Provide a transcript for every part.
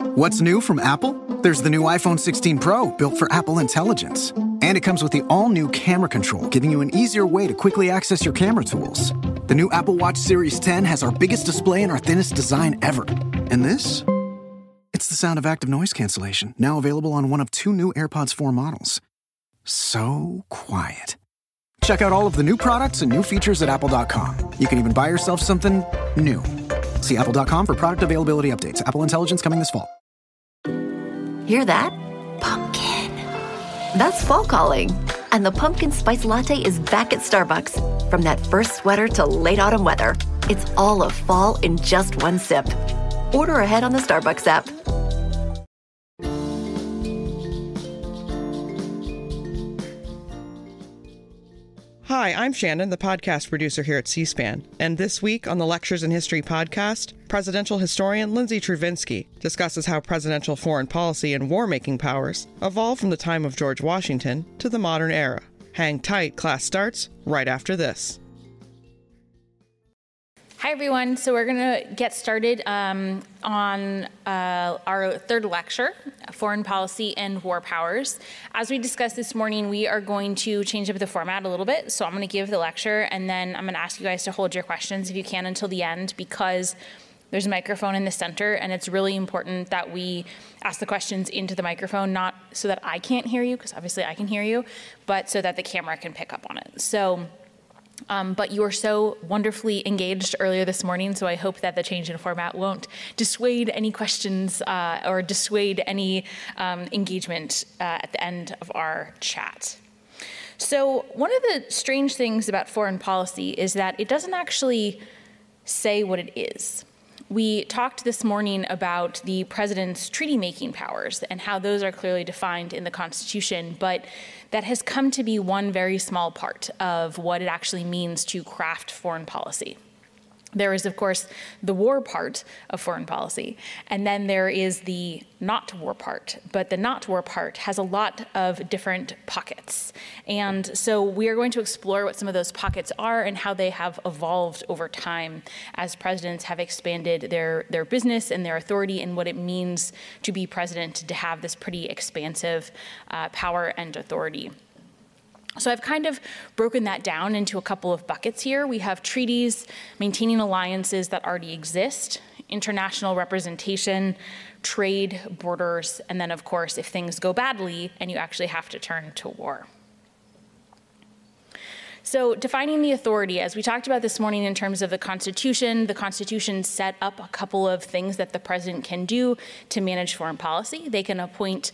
What's new from Apple? There's the new iPhone 16 Pro, built for Apple Intelligence. And it comes with the all new camera control, giving you an easier way to quickly access your camera tools. The new Apple Watch Series 10 has our biggest display and our thinnest design ever. And this? It's the sound of active noise cancellation, now available on one of two new AirPods 4 models. So quiet. Check out all of the new products and new features at apple.com. You can even buy yourself something new. See apple.com for product availability updates. Apple Intelligence coming this fall. Hear that? Pumpkin. That's fall calling. And the pumpkin spice latte is back at Starbucks. From that first sweater to late autumn weather, it's all of fall in just one sip. Order ahead on the Starbucks app. Hi, I'm Shannon, the podcast producer here at C SPAN. And this week on the Lectures in History podcast, presidential historian Lindsay Chervinsky discusses how presidential foreign policy and war making powers evolved from the time of George Washington to the modern era. Hang tight, class starts right after this. Hi, everyone. So, we're going to get started um, on uh, our third lecture Foreign Policy and War Powers. As we discussed this morning, we are going to change up the format a little bit. So, I'm going to give the lecture and then I'm going to ask you guys to hold your questions if you can until the end because there's a microphone in the center, and it's really important that we ask the questions into the microphone, not so that I can't hear you, because obviously I can hear you, but so that the camera can pick up on it. So, um, but you were so wonderfully engaged earlier this morning, so I hope that the change in format won't dissuade any questions uh, or dissuade any um, engagement uh, at the end of our chat. So, one of the strange things about foreign policy is that it doesn't actually say what it is. We talked this morning about the president's treaty making powers and how those are clearly defined in the Constitution, but that has come to be one very small part of what it actually means to craft foreign policy. There is, of course, the war part of foreign policy, and then there is the not war part. But the not war part has a lot of different pockets. And so we are going to explore what some of those pockets are and how they have evolved over time as presidents have expanded their, their business and their authority and what it means to be president, to have this pretty expansive uh, power and authority. So I've kind of broken that down into a couple of buckets here. We have treaties, maintaining alliances that already exist, international representation, trade, borders, and then, of course, if things go badly and you actually have to turn to war. So, defining the authority, as we talked about this morning in terms of the Constitution, the Constitution set up a couple of things that the president can do to manage foreign policy. They can appoint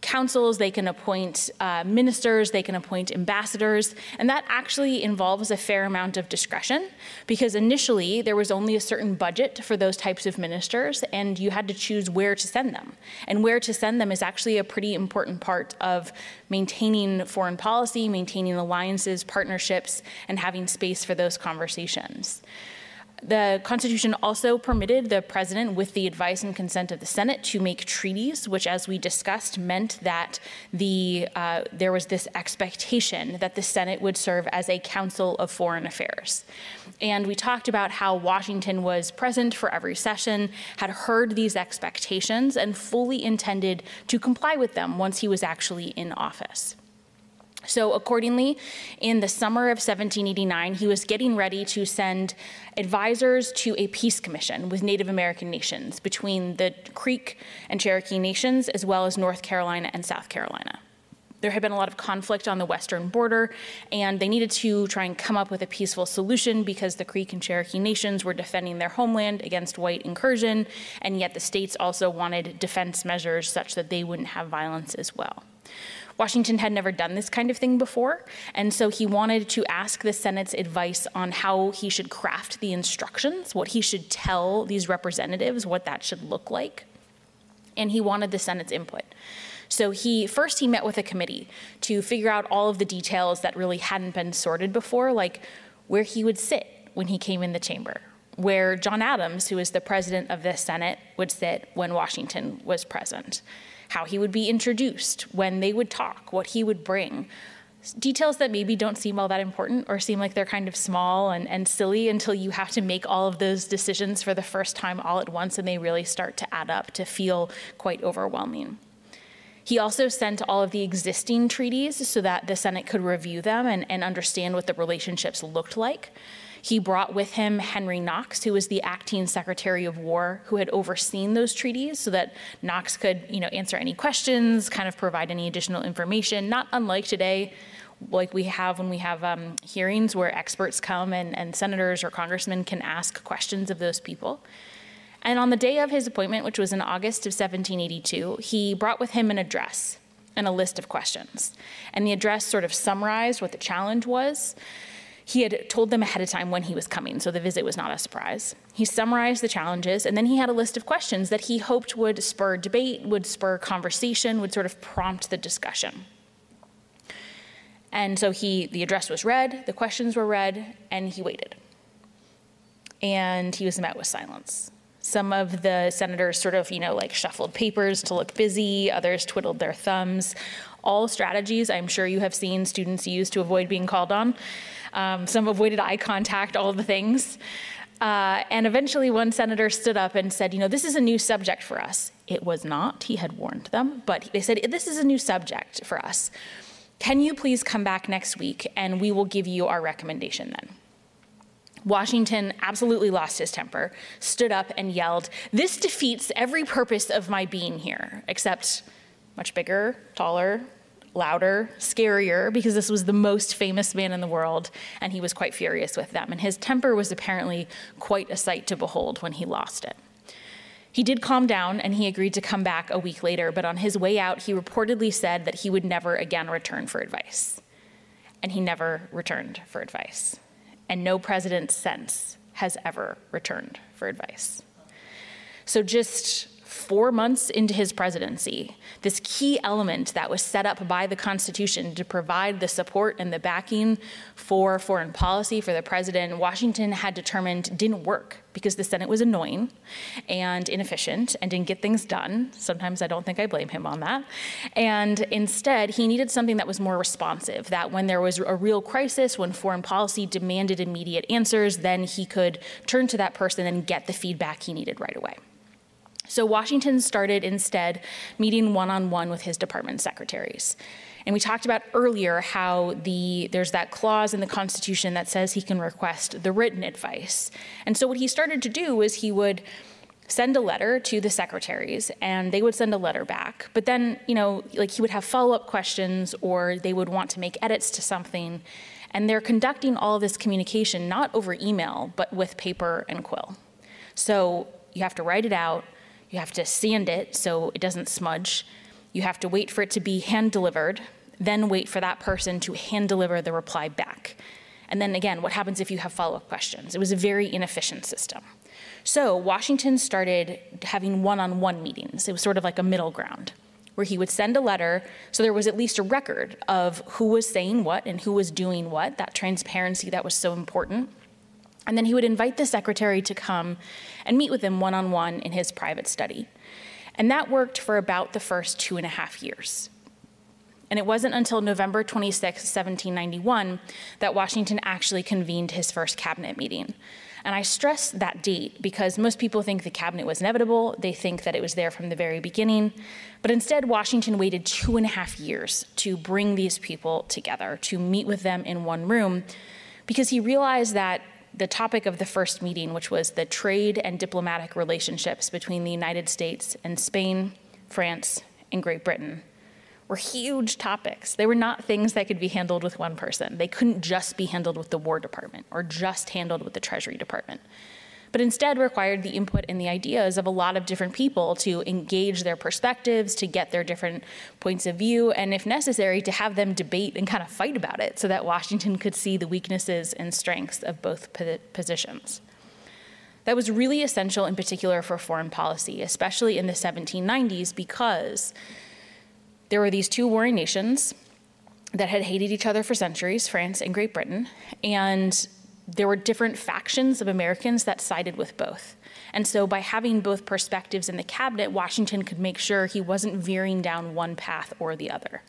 consuls, they can appoint uh, ministers, they can appoint ambassadors, and that actually involves a fair amount of discretion because initially there was only a certain budget for those types of ministers, and you had to choose where to send them. And where to send them is actually a pretty important part of maintaining foreign policy, maintaining alliances, partnerships, and having space for those conversations. The Constitution also permitted the president, with the advice and consent of the Senate, to make treaties, which, as we discussed, meant that the uh, there was this expectation that the Senate would serve as a council of foreign affairs. And we talked about how Washington was present for every session, had heard these expectations, and fully intended to comply with them once he was actually in office. So, accordingly, in the summer of 1789, he was getting ready to send advisors to a peace commission with Native American nations between the Creek and Cherokee nations, as well as North Carolina and South Carolina. There had been a lot of conflict on the western border, and they needed to try and come up with a peaceful solution because the Creek and Cherokee nations were defending their homeland against white incursion, and yet the states also wanted defense measures such that they wouldn't have violence as well. Washington had never done this kind of thing before, and so he wanted to ask the Senate's advice on how he should craft the instructions, what he should tell these representatives, what that should look like. And he wanted the Senate's input. So he first he met with a committee to figure out all of the details that really hadn't been sorted before, like where he would sit when he came in the chamber, where John Adams, who is the president of the Senate, would sit when Washington was present how he would be introduced, when they would talk, what he would bring, details that maybe don't seem all that important or seem like they're kind of small and, and silly until you have to make all of those decisions for the first time all at once and they really start to add up to feel quite overwhelming. He also sent all of the existing treaties so that the Senate could review them and, and understand what the relationships looked like. He brought with him Henry Knox, who was the acting Secretary of War, who had overseen those treaties so that Knox could, you know, answer any questions, kind of provide any additional information, not unlike today, like we have when we have um, hearings where experts come and, and senators or congressmen can ask questions of those people. And on the day of his appointment, which was in August of 1782, he brought with him an address and a list of questions. And the address sort of summarized what the challenge was. He had told them ahead of time when he was coming, so the visit was not a surprise. He summarized the challenges, and then he had a list of questions that he hoped would spur debate, would spur conversation, would sort of prompt the discussion. And so he, the address was read, the questions were read, and he waited. And he was met with silence. Some of the senators sort of, you know, like shuffled papers to look busy, others twiddled their thumbs. All strategies I'm sure you have seen students use to avoid being called on. Um, some avoided eye contact, all the things. Uh, and eventually, one senator stood up and said, You know, this is a new subject for us. It was not, he had warned them, but they said, This is a new subject for us. Can you please come back next week and we will give you our recommendation then? Washington absolutely lost his temper, stood up and yelled, This defeats every purpose of my being here, except much bigger, taller, louder, scarier, because this was the most famous man in the world, and he was quite furious with them. And his temper was apparently quite a sight to behold when he lost it. He did calm down and he agreed to come back a week later, but on his way out, he reportedly said that he would never again return for advice. And he never returned for advice. And no president since has ever returned for advice. So, just four months into his presidency, this key element that was set up by the Constitution to provide the support and the backing for foreign policy for the president, Washington had determined didn't work because the Senate was annoying and inefficient and didn't get things done. Sometimes I don't think I blame him on that. And instead, he needed something that was more responsive, that when there was a real crisis, when foreign policy demanded immediate answers, then he could turn to that person and get the feedback he needed right away. So Washington started instead meeting one on one with his department secretaries. And we talked about earlier how the there's that clause in the Constitution that says he can request the written advice. And so what he started to do was he would send a letter to the secretaries and they would send a letter back. But then, you know, like he would have follow-up questions or they would want to make edits to something. And they're conducting all of this communication not over email, but with paper and quill. So you have to write it out you have to sand it so it doesn't smudge. You have to wait for it to be hand delivered, then wait for that person to hand deliver the reply back. And then again, what happens if you have follow up questions? It was a very inefficient system. So Washington started having one on one meetings. It was sort of like a middle ground where he would send a letter so there was at least a record of who was saying what and who was doing what, that transparency that was so important. And then he would invite the secretary to come and meet with him one on one in his private study. And that worked for about the first two and a half years. And it wasn't until November 26, 1791, that Washington actually convened his first cabinet meeting. And I stress that date because most people think the cabinet was inevitable. They think that it was there from the very beginning. But instead, Washington waited two and a half years to bring these people together, to meet with them in one room, because he realized that the topic of the first meeting, which was the trade and diplomatic relationships between the United States and Spain, France, and Great Britain, were huge topics. They were not things that could be handled with one person. They couldn't just be handled with the War Department or just handled with the Treasury Department but instead required the input and the ideas of a lot of different people to engage their perspectives, to get their different points of view, and if necessary, to have them debate and kind of fight about it so that Washington could see the weaknesses and strengths of both positions. That was really essential in particular for foreign policy, especially in the 1790s, because there were these two warring nations that had hated each other for centuries, France and Great Britain, and there were different factions of Americans that sided with both. And so, by having both perspectives in the cabinet, Washington could make sure he wasn't veering down one path or the other.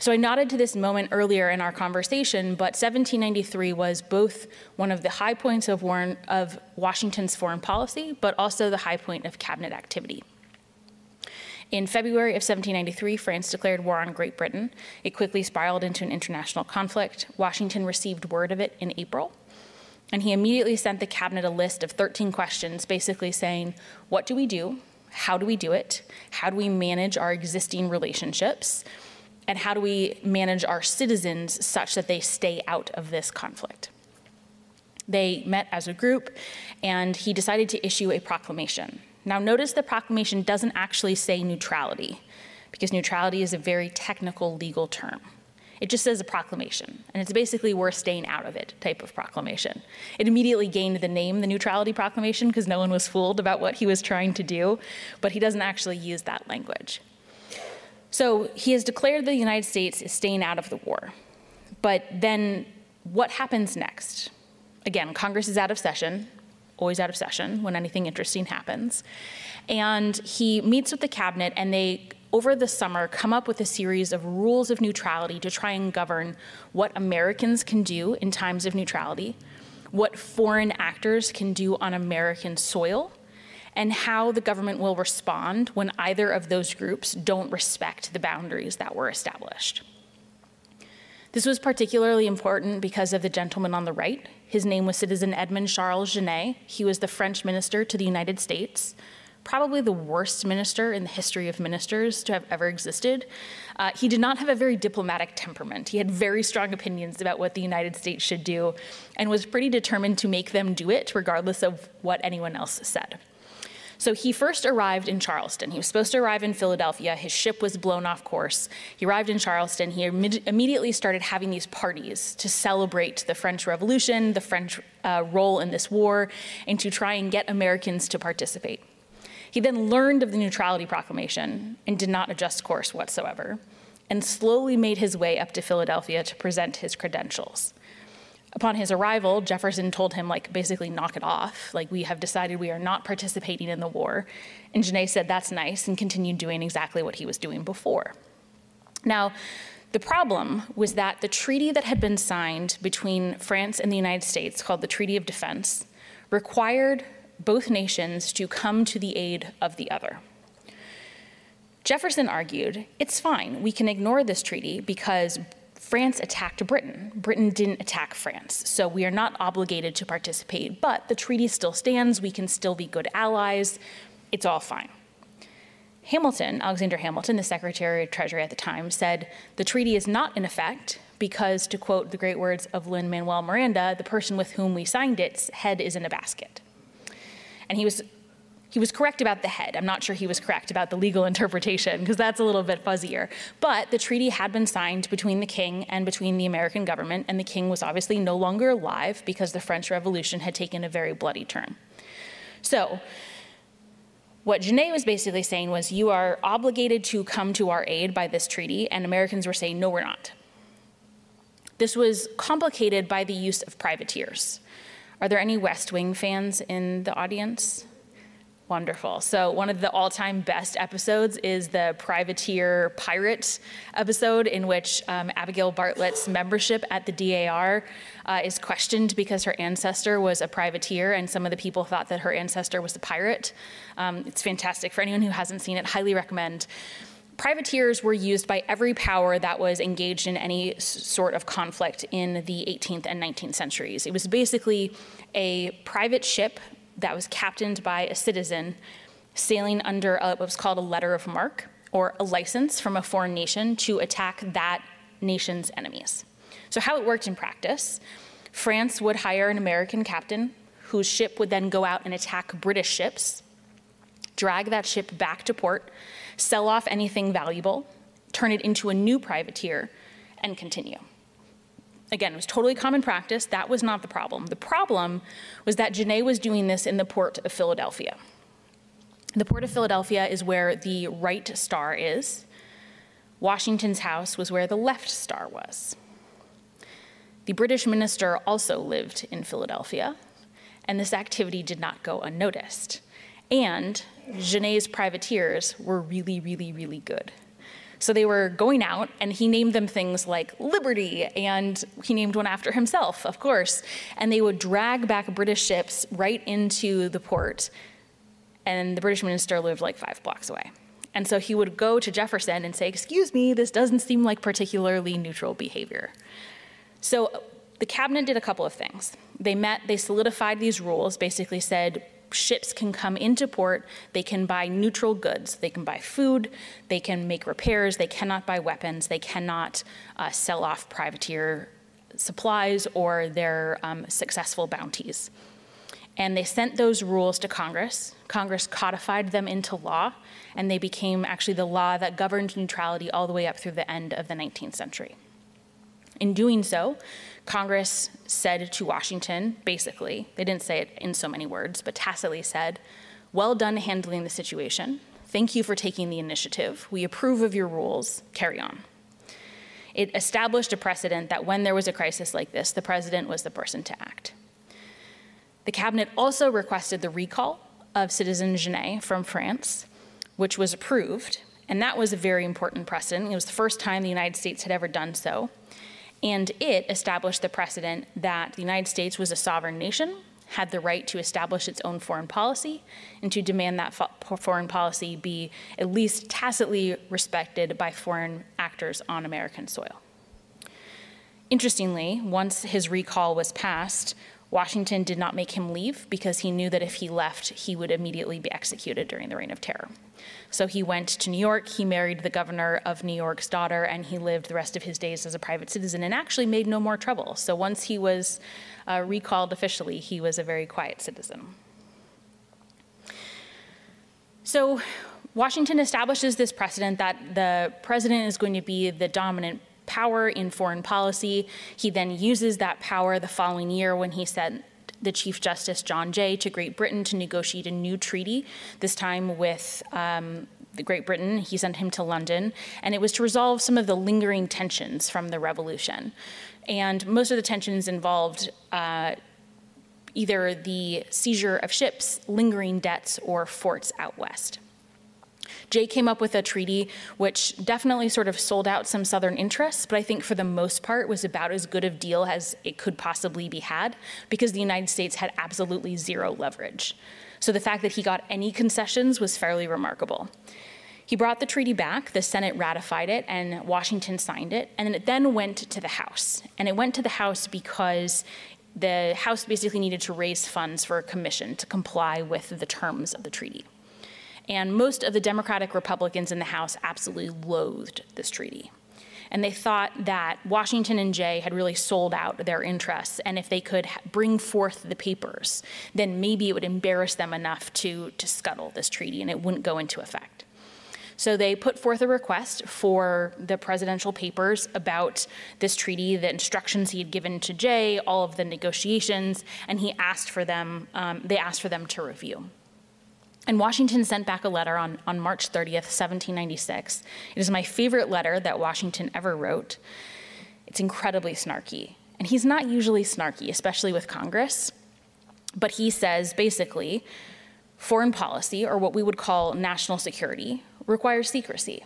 So I nodded to this moment earlier in our conversation, but 1793 was both one of the high points of, Warren, of Washington's foreign policy, but also the high point of cabinet activity. In February of 1793, France declared war on Great Britain. It quickly spiraled into an international conflict. Washington received word of it in April. And he immediately sent the cabinet a list of 13 questions, basically saying, What do we do? How do we do it? How do we manage our existing relationships? And how do we manage our citizens such that they stay out of this conflict? They met as a group, and he decided to issue a proclamation. Now, notice the proclamation doesn't actually say neutrality, because neutrality is a very technical legal term. It just says a proclamation, and it's basically we're staying out of it type of proclamation. It immediately gained the name the Neutrality Proclamation because no one was fooled about what he was trying to do, but he doesn't actually use that language. So he has declared the United States is staying out of the war. But then what happens next? Again, Congress is out of session always out of session when anything interesting happens. And he meets with the cabinet, and they, over the summer, come up with a series of rules of neutrality to try and govern what Americans can do in times of neutrality, what foreign actors can do on American soil, and how the government will respond when either of those groups don't respect the boundaries that were established. This was particularly important because of the gentleman on the right. His name was citizen Edmond Charles Genet. He was the French minister to the United States, probably the worst minister in the history of ministers to have ever existed. Uh, he did not have a very diplomatic temperament. He had very strong opinions about what the United States should do and was pretty determined to make them do it, regardless of what anyone else said. So he first arrived in Charleston. He was supposed to arrive in Philadelphia. His ship was blown off course. He arrived in Charleston. He Im- immediately started having these parties to celebrate the French Revolution, the French uh, role in this war, and to try and get Americans to participate. He then learned of the Neutrality Proclamation and did not adjust course whatsoever, and slowly made his way up to Philadelphia to present his credentials. Upon his arrival, Jefferson told him, like, basically, knock it off. Like, we have decided we are not participating in the war. And Genet said, that's nice, and continued doing exactly what he was doing before. Now, the problem was that the treaty that had been signed between France and the United States, called the Treaty of Defense, required both nations to come to the aid of the other. Jefferson argued, it's fine, we can ignore this treaty because France attacked Britain. Britain didn't attack France, so we are not obligated to participate, but the treaty still stands. We can still be good allies. It's all fine. Hamilton, Alexander Hamilton, the Secretary of Treasury at the time, said the treaty is not in effect because, to quote the great words of Lin Manuel Miranda, the person with whom we signed its head is in a basket. And he was he was correct about the head. I'm not sure he was correct about the legal interpretation because that's a little bit fuzzier. But the treaty had been signed between the king and between the American government, and the king was obviously no longer alive because the French Revolution had taken a very bloody turn. So, what Genet was basically saying was, you are obligated to come to our aid by this treaty, and Americans were saying, no, we're not. This was complicated by the use of privateers. Are there any West Wing fans in the audience? Wonderful. So, one of the all time best episodes is the privateer pirate episode, in which um, Abigail Bartlett's membership at the DAR uh, is questioned because her ancestor was a privateer, and some of the people thought that her ancestor was a pirate. Um, it's fantastic. For anyone who hasn't seen it, highly recommend. Privateers were used by every power that was engaged in any sort of conflict in the 18th and 19th centuries. It was basically a private ship that was captained by a citizen sailing under a, what was called a letter of marque or a license from a foreign nation to attack that nation's enemies. So, how it worked in practice France would hire an American captain whose ship would then go out and attack British ships, drag that ship back to port, sell off anything valuable, turn it into a new privateer, and continue. Again, it was totally common practice. That was not the problem. The problem was that Genet was doing this in the port of Philadelphia. The port of Philadelphia is where the right star is. Washington's house was where the left star was. The British minister also lived in Philadelphia, and this activity did not go unnoticed. And Genet's privateers were really, really, really good. So they were going out, and he named them things like Liberty, and he named one after himself, of course. And they would drag back British ships right into the port, and the British minister lived like five blocks away. And so he would go to Jefferson and say, Excuse me, this doesn't seem like particularly neutral behavior. So the cabinet did a couple of things. They met, they solidified these rules, basically said, ships can come into port, they can buy neutral goods, they can buy food, they can make repairs, they cannot buy weapons, they cannot uh, sell off privateer supplies or their um, successful bounties. And they sent those rules to Congress. Congress codified them into law, and they became actually the law that governed neutrality all the way up through the end of the 19th century. In doing so, Congress said to Washington, basically, they didn't say it in so many words, but tacitly said, Well done handling the situation. Thank you for taking the initiative. We approve of your rules. Carry on. It established a precedent that when there was a crisis like this, the president was the person to act. The cabinet also requested the recall of Citizen Genet from France, which was approved, and that was a very important precedent. It was the first time the United States had ever done so. And it established the precedent that the United States was a sovereign nation, had the right to establish its own foreign policy, and to demand that fo- foreign policy be at least tacitly respected by foreign actors on American soil. Interestingly, once his recall was passed, Washington did not make him leave because he knew that if he left, he would immediately be executed during the Reign of Terror. So he went to New York, he married the governor of New York's daughter, and he lived the rest of his days as a private citizen and actually made no more trouble. So once he was uh, recalled officially, he was a very quiet citizen. So Washington establishes this precedent that the president is going to be the dominant power in foreign policy. He then uses that power the following year when he sent the Chief Justice John Jay to Great Britain to negotiate a new treaty, this time with um, Great Britain. He sent him to London, and it was to resolve some of the lingering tensions from the revolution. And most of the tensions involved uh, either the seizure of ships, lingering debts, or forts out west. Jay came up with a treaty which definitely sort of sold out some Southern interests, but I think for the most part was about as good a deal as it could possibly be had because the United States had absolutely zero leverage. So the fact that he got any concessions was fairly remarkable. He brought the treaty back, the Senate ratified it, and Washington signed it, and then it then went to the House. And it went to the House because the House basically needed to raise funds for a commission to comply with the terms of the treaty. And most of the Democratic Republicans in the House absolutely loathed this treaty. And they thought that Washington and Jay had really sold out their interests. And if they could bring forth the papers, then maybe it would embarrass them enough to, to scuttle this treaty and it wouldn't go into effect. So they put forth a request for the presidential papers about this treaty, the instructions he had given to Jay, all of the negotiations, and he asked for them. Um, they asked for them to review. And Washington sent back a letter on, on March 30th, 1796. It is my favorite letter that Washington ever wrote. It's incredibly snarky. And he's not usually snarky, especially with Congress. But he says basically, foreign policy, or what we would call national security, requires secrecy.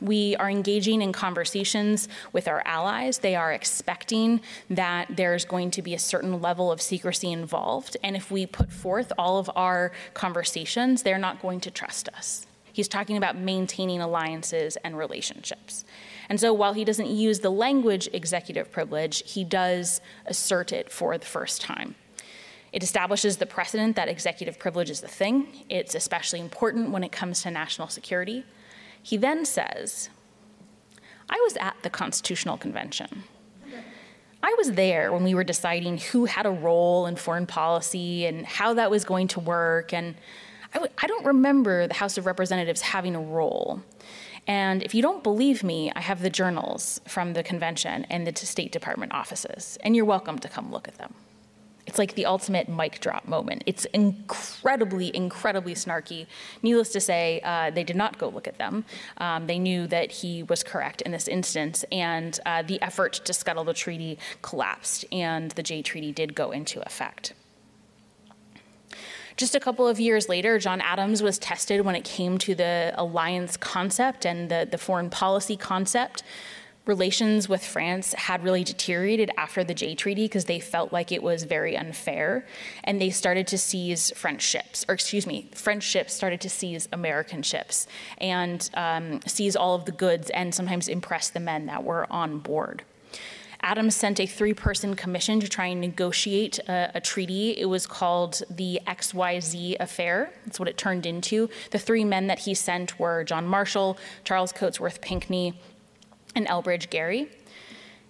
We are engaging in conversations with our allies. They are expecting that there's going to be a certain level of secrecy involved. And if we put forth all of our conversations, they're not going to trust us. He's talking about maintaining alliances and relationships. And so while he doesn't use the language executive privilege, he does assert it for the first time. It establishes the precedent that executive privilege is a thing. It's especially important when it comes to national security. He then says, I was at the Constitutional Convention. I was there when we were deciding who had a role in foreign policy and how that was going to work. And I w- I don't remember the House of Representatives having a role. And if you don't believe me, I have the journals from the convention and the State Department offices, and you're welcome to come look at them. It's like the ultimate mic drop moment. It's incredibly, incredibly snarky. Needless to say, uh, they did not go look at them. Um, they knew that he was correct in this instance, and uh, the effort to scuttle the treaty collapsed, and the Jay Treaty did go into effect. Just a couple of years later, John Adams was tested when it came to the alliance concept and the, the foreign policy concept relations with France had really deteriorated after the Jay Treaty because they felt like it was very unfair. And they started to seize French ships, or excuse me, French ships started to seize American ships and um, seize all of the goods and sometimes impress the men that were on board. Adams sent a three person commission to try and negotiate a, a, treaty. It was called the XYZ Affair. That's what it turned into. The three men that he sent were John Marshall, Charles Cotesworth Pinckney, and Elbridge Gerry.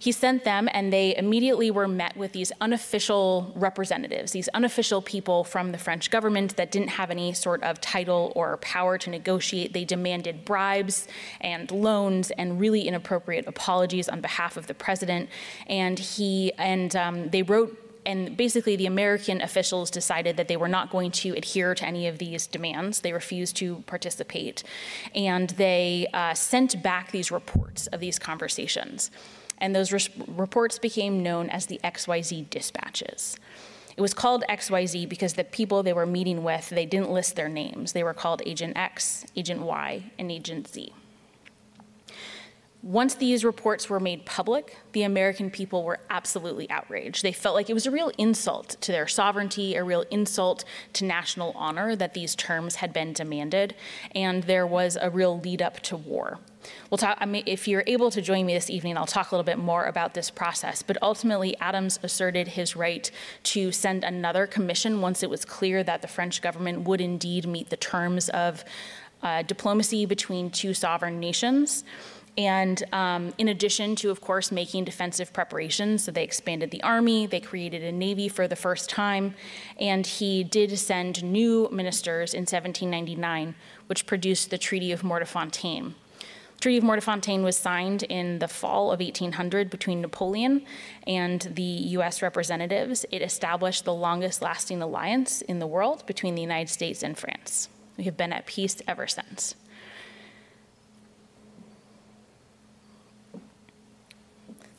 He sent them, and they immediately were met with these unofficial representatives, these unofficial people from the French government that didn't have any sort of title or power to negotiate. They demanded bribes and loans and really inappropriate apologies on behalf of the president. And he and um, they wrote and basically the American officials decided that they were not going to adhere to any of these demands. They refused to participate. And they uh, sent back these reports of these conversations. And those reports became known as the XYZ dispatches. It was called XYZ because the people they were meeting with, they didn't list their names. They were called Agent X, Agent Y, and Agent Z. Once these reports were made public, the American people were absolutely outraged. They felt like it was a real insult to their sovereignty, a real insult to national honor that these terms had been demanded, and there was a real lead up to war. We'll talk, I mean, if you're able to join me this evening, I'll talk a little bit more about this process. But ultimately, Adams asserted his right to send another commission once it was clear that the French government would indeed meet the terms of uh, diplomacy between two sovereign nations. And um, in addition to, of course, making defensive preparations, so they expanded the army, they created a navy for the first time, and he did send new ministers in 1799, which produced the Treaty of Mortefontaine. The Treaty of Mortefontaine was signed in the fall of 1800 between Napoleon and the US representatives. It established the longest lasting alliance in the world between the United States and France. We have been at peace ever since.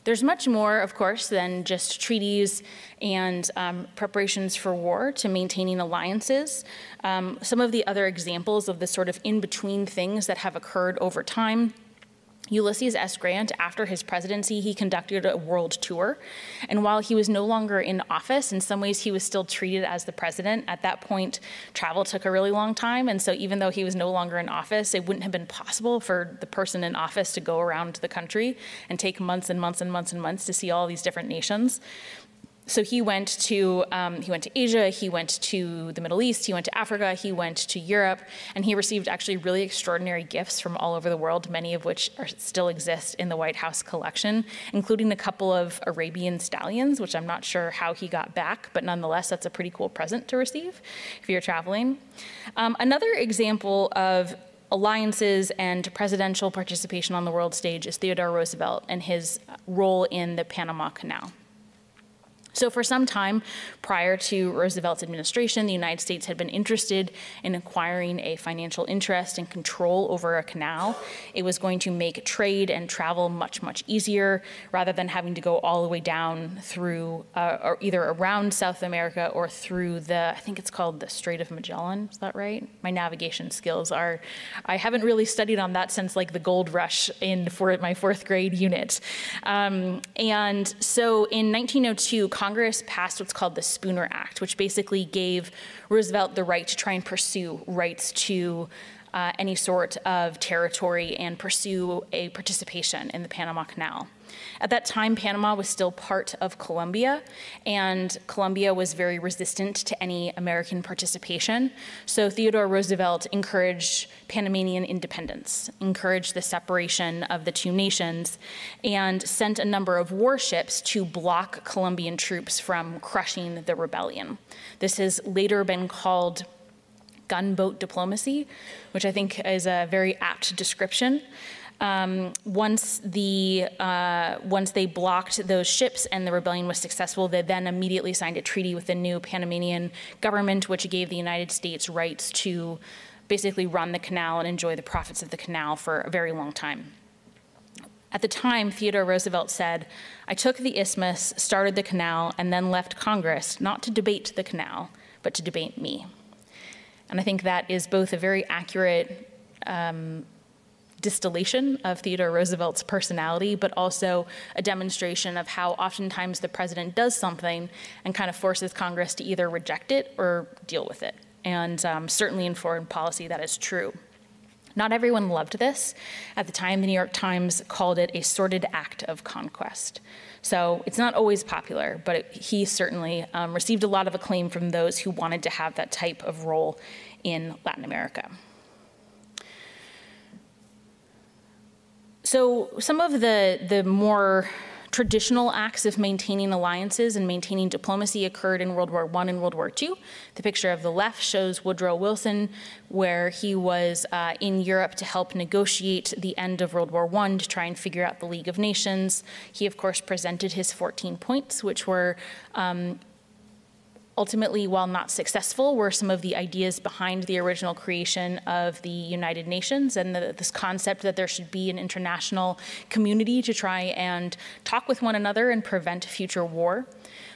There's much more, of course, than just treaties and um, preparations for war to maintaining alliances. Um, some of the other examples of the sort of in between things that have occurred over time Ulysses S. Grant, after his presidency, he conducted a world tour. And while he was no longer in office, in some ways he was still treated as the president. At that point, travel took a really long time. And so even though he was no longer in office, it wouldn't have been possible for the person in office to go around the country and take months and months and months and months to see all these different nations so he went to um, he went to Asia, he went to the Middle East, he went to Africa, he went to Europe, and he received actually really extraordinary gifts from all over the world, many of which are, still exist in the White House collection, including a couple of Arabian stallions, which I'm not sure how he got back, but nonetheless, that's a pretty cool present to receive if you're traveling. Um, another example of alliances and presidential participation on the world stage is Theodore Roosevelt and his role in the Panama Canal. So, for some time prior to Roosevelt's administration, the United States had been interested in acquiring a financial interest and control over a canal. It was going to make trade and travel much, much easier rather than having to go all the way down through, uh, or either around South America or through the, I think it's called the Strait of Magellan. Is that right? My navigation skills are, I haven't really studied on that since like the gold rush in for my fourth grade unit. Um, and so in 1902, Congress passed what's called the Spooner Act, which basically gave Roosevelt the right to try and pursue rights to uh, any sort of territory and pursue a participation in the Panama Canal. At that time, Panama was still part of Colombia, and Colombia was very resistant to any American participation. So Theodore Roosevelt encouraged Panamanian independence, encouraged the separation of the two nations, and sent a number of warships to block Colombian troops from crushing the rebellion. This has later been called gunboat diplomacy, which I think is a very apt description. Um, once the uh, once they blocked those ships and the rebellion was successful, they then immediately signed a treaty with the new Panamanian government, which gave the United States rights to basically run the canal and enjoy the profits of the canal for a very long time. At the time, Theodore Roosevelt said, I took the isthmus, started the canal, and then left Congress not to debate the canal, but to debate me. And I think that is both a very accurate um, distillation of Theodore Roosevelt's personality, but also a demonstration of how oftentimes the president does something and kind of forces Congress to either reject it or deal with it. And um, certainly in foreign policy, that is true. Not everyone loved this. At the time, the New York Times called it a sordid act of conquest. So it's not always popular, but it, he certainly um, received a lot of acclaim from those who wanted to have that type of role in Latin America. So some of the, the more traditional acts of maintaining alliances and maintaining diplomacy occurred in World War I and World War II. The picture of the left shows Woodrow Wilson, where he was uh, in Europe to help negotiate the end of World War I to try and figure out the League of Nations. He, of course, presented his 14 points, which were um, ultimately, while not successful, were some of the ideas behind the original creation of the United Nations and the, this concept that there should be an international community to try and talk with one another and prevent future war.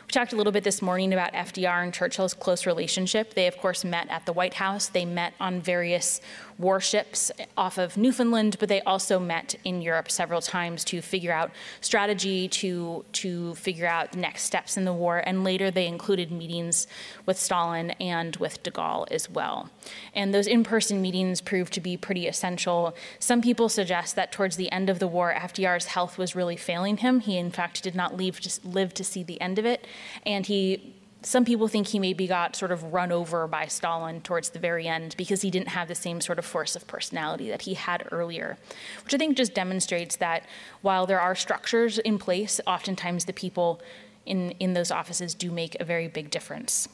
We talked a little bit this morning about FDR and Churchill's close relationship. They, of course, met at the White House. They met on various warships off of Newfoundland, but they also met in Europe several times to figure out strategy, to, to figure out next steps in the war, and later they included meetings with Stalin and with de Gaulle as well. And those in-person meetings proved to be pretty essential. Some people suggest that towards the end of the war, FDR's health was really failing him. He, in fact, did not leave live to see the end of it, and he some people think he maybe got sort of run over by Stalin towards the very end because he didn't have the same sort of force of personality that he had earlier, which I think just demonstrates that while there are structures in place, oftentimes the people in, in those offices do make a very big difference.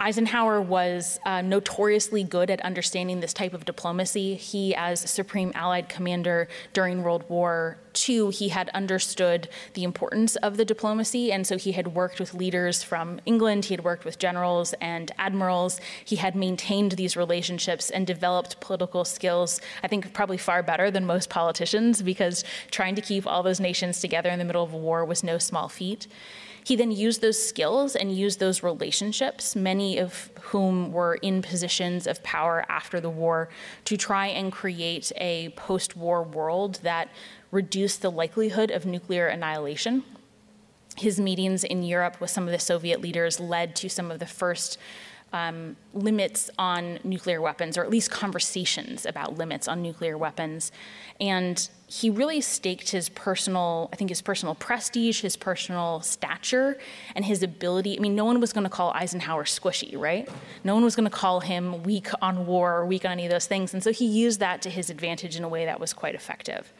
Eisenhower was uh, notoriously good at understanding this type of diplomacy. He, as Supreme Allied Commander during World War II, he had understood the importance of the diplomacy, and so he had worked with leaders from England, he had worked with generals and admirals, he had maintained these relationships and developed political skills, I think probably far better than most politicians, because trying to keep all those nations together in the middle of a war was no small feat. He then used those skills and used those relationships, many of whom were in positions of power after the war, to try and create a post war world that reduced the likelihood of nuclear annihilation. His meetings in Europe with some of the Soviet leaders led to some of the first um, limits on nuclear weapons, or at least conversations about limits on nuclear weapons. And he really staked his personal, I think his personal prestige, his personal stature, and his ability. I mean, no one was going to call Eisenhower squishy, right? No one was going to call him weak on war or weak on any of those things. And so he used that to his advantage in a way that was quite effective.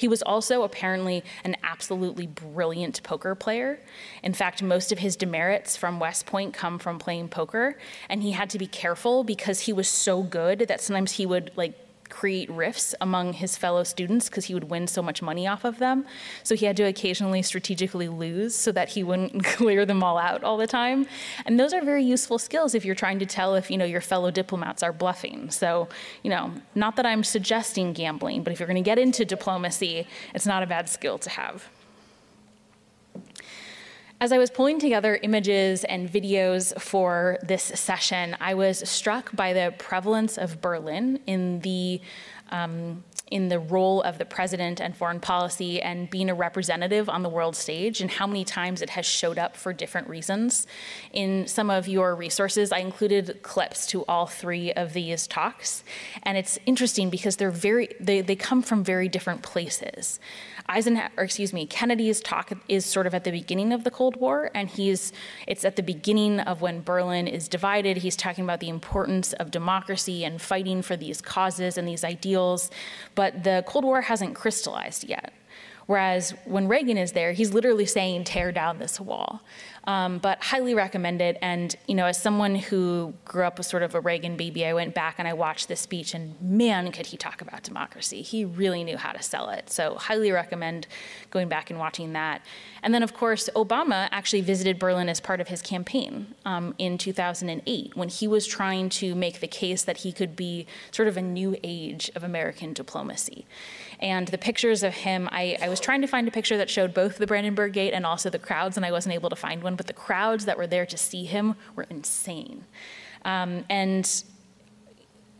He was also apparently an absolutely brilliant poker player. In fact, most of his demerits from West Point come from playing poker, and he had to be careful because he was so good that sometimes he would like create rifts among his fellow students because he would win so much money off of them. So he had to occasionally strategically lose so that he wouldn't clear them all out all the time. And those are very useful skills if you're trying to tell if, you know, your fellow diplomats are bluffing. So, you know, not that I'm suggesting gambling, but if you're going to get into diplomacy, it's not a bad skill to have. As I was pulling together images and videos for this session, I was struck by the prevalence of Berlin in the um, in the role of the president and foreign policy and being a representative on the world stage and how many times it has showed up for different reasons. In some of your resources, I included clips to all three of these talks. And it's interesting because they're very, they, they come from very different places. Eisenhower, excuse me, Kennedy's talk is sort of at the beginning of the Cold War, and he's it's at the beginning of when Berlin is divided. He's talking about the importance of democracy and fighting for these causes and these ideals, but the Cold War hasn't crystallized yet. Whereas when Reagan is there, he's literally saying, tear down this wall um, but highly recommend it. And you know, as someone who grew up with sort of a Reagan baby, I went back and I watched this speech, and man, could he talk about democracy! He really knew how to sell it. So highly recommend going back and watching that. And then, of course, Obama actually visited Berlin as part of his campaign um, in 2008 when he was trying to make the case that he could be sort of a new age of American diplomacy. And the pictures of him, I, I was trying to find a picture that showed both the Brandenburg Gate and also the crowds, and I wasn't able to find one, but the crowds that were there to see him were insane. Um, and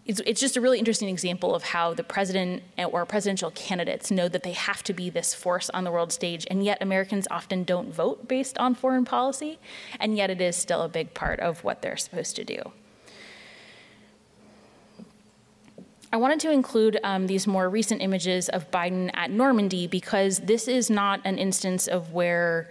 it's, it's just a really interesting example of how the president or presidential candidates know that they have to be this force on the world stage, and yet Americans often don't vote based on foreign policy, and yet it is still a big part of what they're supposed to do. I wanted to include um, these more recent images of Biden at Normandy because this is not an instance of where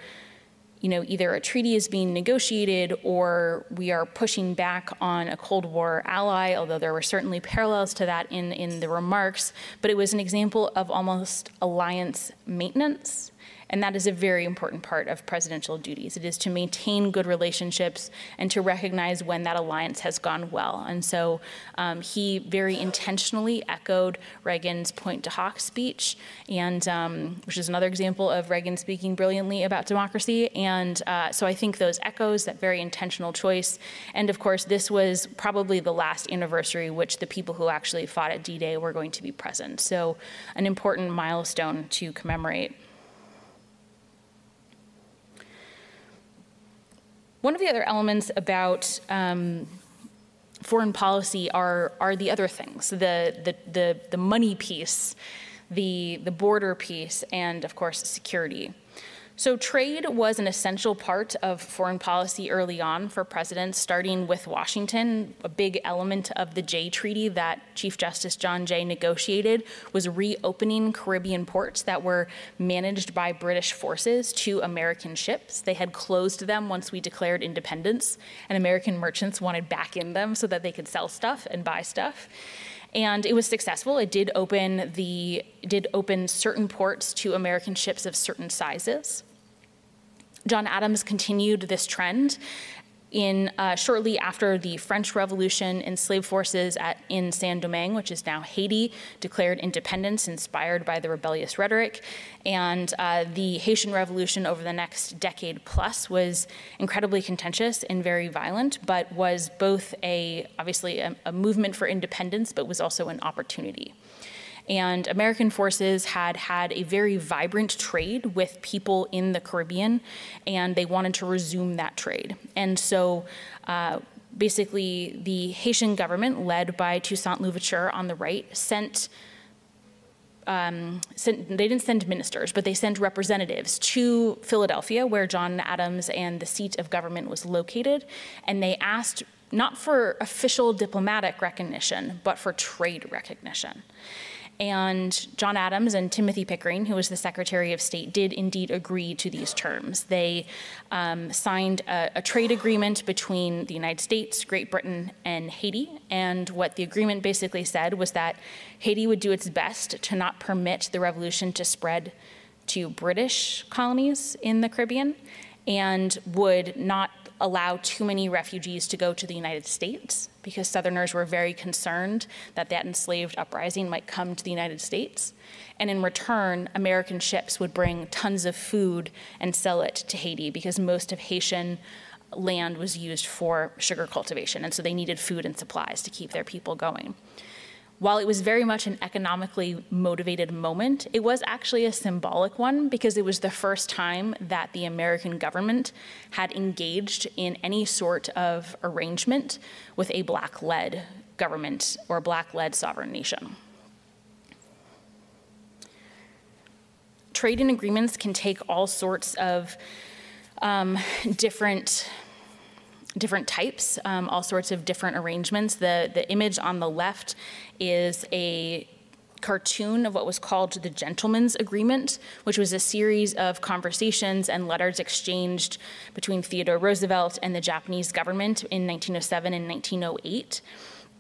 you know, either a treaty is being negotiated or we are pushing back on a Cold War ally, although there were certainly parallels to that in, in the remarks, but it was an example of almost alliance maintenance and that is a very important part of presidential duties. It is to maintain good relationships and to recognize when that alliance has gone well. And so um, he very intentionally echoed Reagan's Pointe du Hoc speech, and um, which is another example of Reagan speaking brilliantly about democracy. And uh, so I think those echoes, that very intentional choice, and of course, this was probably the last anniversary which the people who actually fought at D Day were going to be present. So, an important milestone to commemorate. One of the other elements about um, foreign policy are, are the other things, the, the, the, the money piece, the, the border piece, and of course, security. So, trade was an essential part of foreign policy early on for presidents, starting with Washington. A big element of the Jay Treaty that Chief Justice John Jay negotiated was reopening Caribbean ports that were managed by British forces to American ships. They had closed them once we declared independence, and American merchants wanted back in them so that they could sell stuff and buy stuff and it was successful. It did open the did open certain ports to American ships of certain sizes. John Adams continued this trend in uh, shortly after the French Revolution, enslaved forces at, in Saint Domingue, which is now Haiti, declared independence, inspired by the rebellious rhetoric. And uh, the Haitian Revolution over the next decade plus was incredibly contentious and very violent, but was both a obviously a, a movement for independence, but was also an opportunity. And American forces had had a very vibrant trade with people in the Caribbean, and they wanted to resume that trade. And so, uh, basically, the Haitian government, led by Toussaint Louverture on the right, sent um, sent, they didn't send ministers, but they sent representatives to Philadelphia, where John Adams and the seat of government was located, and they asked not for official diplomatic recognition, but for trade recognition. And John Adams and Timothy Pickering, who was the Secretary of State, did indeed agree to these terms. They um, signed a, a, trade agreement between the United States, Great Britain, and Haiti. And what the agreement basically said was that Haiti would do its best to not permit the revolution to spread to British colonies in the Caribbean and would not allow too many refugees to go to the United States because Southerners were very concerned that that enslaved uprising might come to the United States. And in return, American ships would bring tons of food and sell it to Haiti because most of Haitian land was used for sugar cultivation. And so they needed food and supplies to keep their people going while it was very much an economically motivated moment, it was actually a symbolic one because it was the first time that the American government had engaged in any sort of arrangement with a black led government or a black led sovereign nation. Trade and agreements can take all sorts of um, different different types, um, all sorts of different arrangements. The, the image on the left is a cartoon of what was called the Gentleman's Agreement, which was a series of conversations and letters exchanged between Theodore Roosevelt and the Japanese government in 1907 and 1908.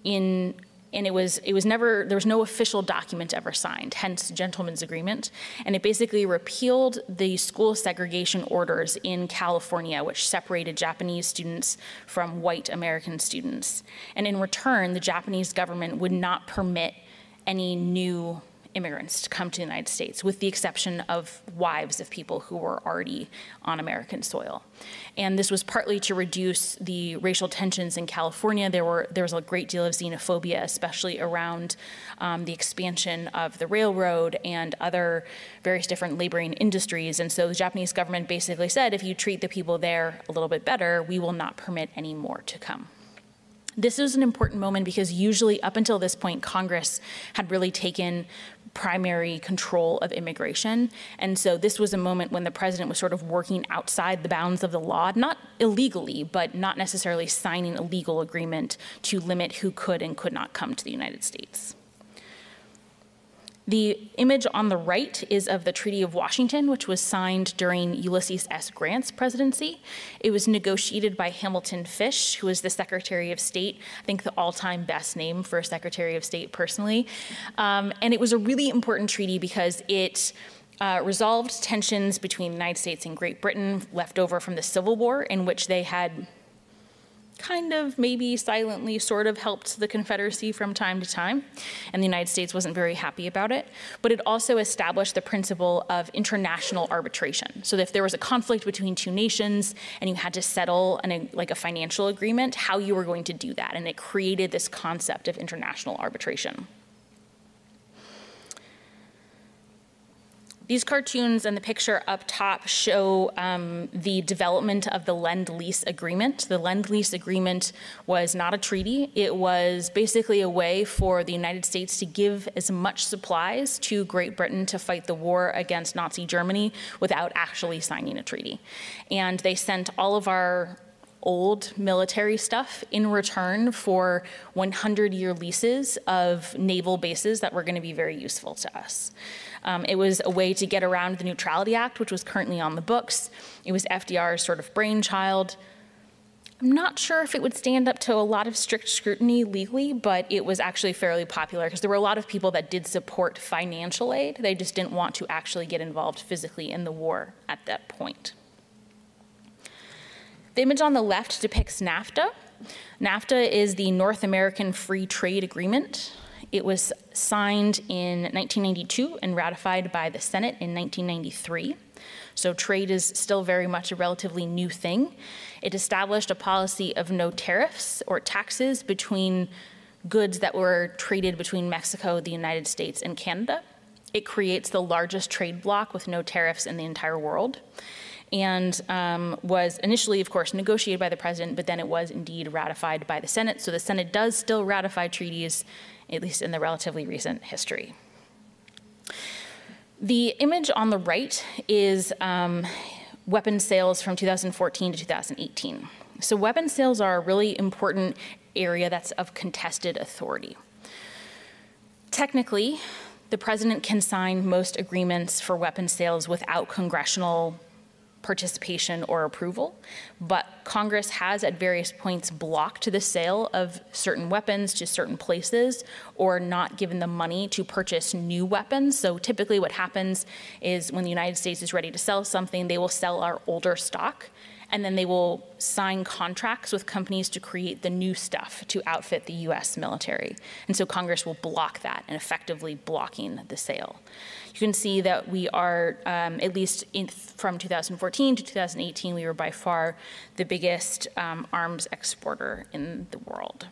In and it was it was never there was no official document ever signed hence gentleman's agreement. And it basically repealed the school segregation orders in california which separated japanese students from white american students. And in return the japanese government would not permit any new immigrants to come to the United States, with the exception of wives of people who were already on American soil. And this was partly to reduce the racial tensions in California. There, were, there was a great deal of xenophobia, especially around um, the expansion of the railroad and other various different laboring industries. And so the Japanese government basically said if you treat the people there a little bit better, we will not permit any more to come. This is an important moment because usually up until this point, Congress had really taken primary control of immigration. And so this was a moment when the president was sort of working outside the bounds of the law, not illegally, but not necessarily signing a legal agreement to limit who could and could not come to the United States. The image on the right is of the Treaty of Washington, which was signed during Ulysses S. Grant's presidency. It was negotiated by Hamilton Fish, who was the Secretary of State, I think the all time best name for a Secretary of State personally. Um, and it was a really important treaty because it uh, resolved tensions between the United States and Great Britain left over from the Civil War, in which they had kind of maybe silently sort of helped the Confederacy from time to time, and the United States wasn't very happy about it. But it also established the principle of international arbitration. So if there was a conflict between two nations and you had to settle an, like a financial agreement, how you were going to do that, and it created this concept of international arbitration. These cartoons and the picture up top show um, the development of the Lend Lease Agreement. The Lend Lease Agreement was not a treaty, it was basically a way for the United States to give as much supplies to Great Britain to fight the war against Nazi Germany without actually signing a treaty. And they sent all of our old military stuff in return for 100 year leases of naval bases that were going to be very useful to us. Um, it was a way to get around the Neutrality Act, which was currently on the books. It was FDR's sort of brainchild. I'm not sure if it would stand up to a lot of strict scrutiny legally, but it was actually fairly popular because there were a lot of people that did support financial aid. They just didn't want to actually get involved physically in the war at that point. The image on the left depicts NAFTA. NAFTA is the North American Free Trade Agreement. It was signed in 1992 and ratified by the Senate in 1993. So trade is still very much a relatively new thing. It established a policy of no tariffs or taxes between goods that were traded between Mexico, the United States, and Canada. It creates the largest trade bloc with no tariffs in the entire world and um, was initially, of course, negotiated by the president, but then it was indeed ratified by the Senate. So the Senate does still ratify treaties, at least in the relatively recent history. The image on the right is um, weapon sales from 2014 to 2018. So weapon sales are a really important area that's of contested authority. Technically, the president can sign most agreements for weapon sales without congressional participation or approval, but Congress has at various points blocked the sale of certain weapons to certain places or not given the money to purchase new weapons. So typically what happens is when the United States is ready to sell something, they will sell our older stock and then they will sign contracts with companies to create the new stuff to outfit the US military. And so Congress will block that and effectively blocking the sale. You can see that we are, um, at least in, from 2014 to 2018, we were by far the biggest um, arms exporter in the world.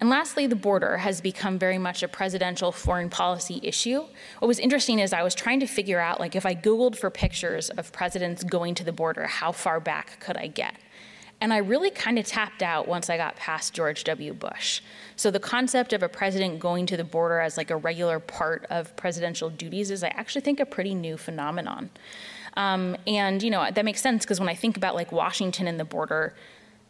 And lastly, the border has become very much a presidential foreign policy issue. What was interesting is I was trying to figure out, like, if I Googled for pictures of presidents going to the border, how far back could I get? And I really kind of tapped out once I got past George W. Bush. So the concept of a president going to the border as like a regular part of presidential duties is, I actually think, a pretty new phenomenon. Um, and you know that makes sense because when I think about like Washington and the border,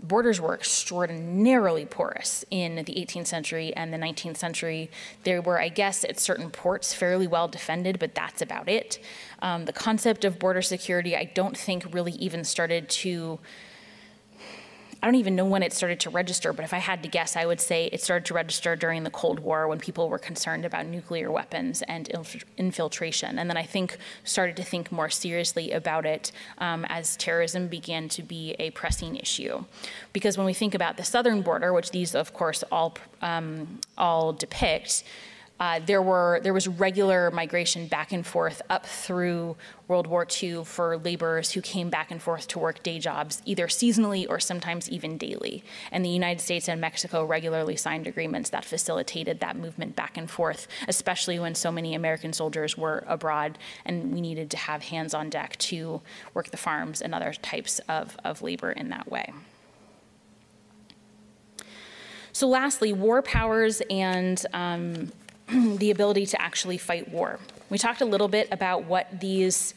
borders were extraordinarily porous in the 18th century and the 19th century. There were, I guess, at certain ports fairly well defended, but that's about it. Um, the concept of border security, I don't think, really even started to I don't even know when it started to register, but if I had to guess, I would say it started to register during the Cold War when people were concerned about nuclear weapons and infiltration. And then I think started to think more seriously about it um, as terrorism began to be a pressing issue. Because when we think about the southern border, which these, of course, all, um, all depict, uh, there were there was regular migration back and forth up through World War II for laborers who came back and forth to work day jobs, either seasonally or sometimes even daily. And the United States and Mexico regularly signed agreements that facilitated that movement back and forth, especially when so many American soldiers were abroad and we needed to have hands on deck to work the farms and other types of, of labor in that way. So, lastly, war powers and um, the ability to actually fight war. We talked a little bit about what these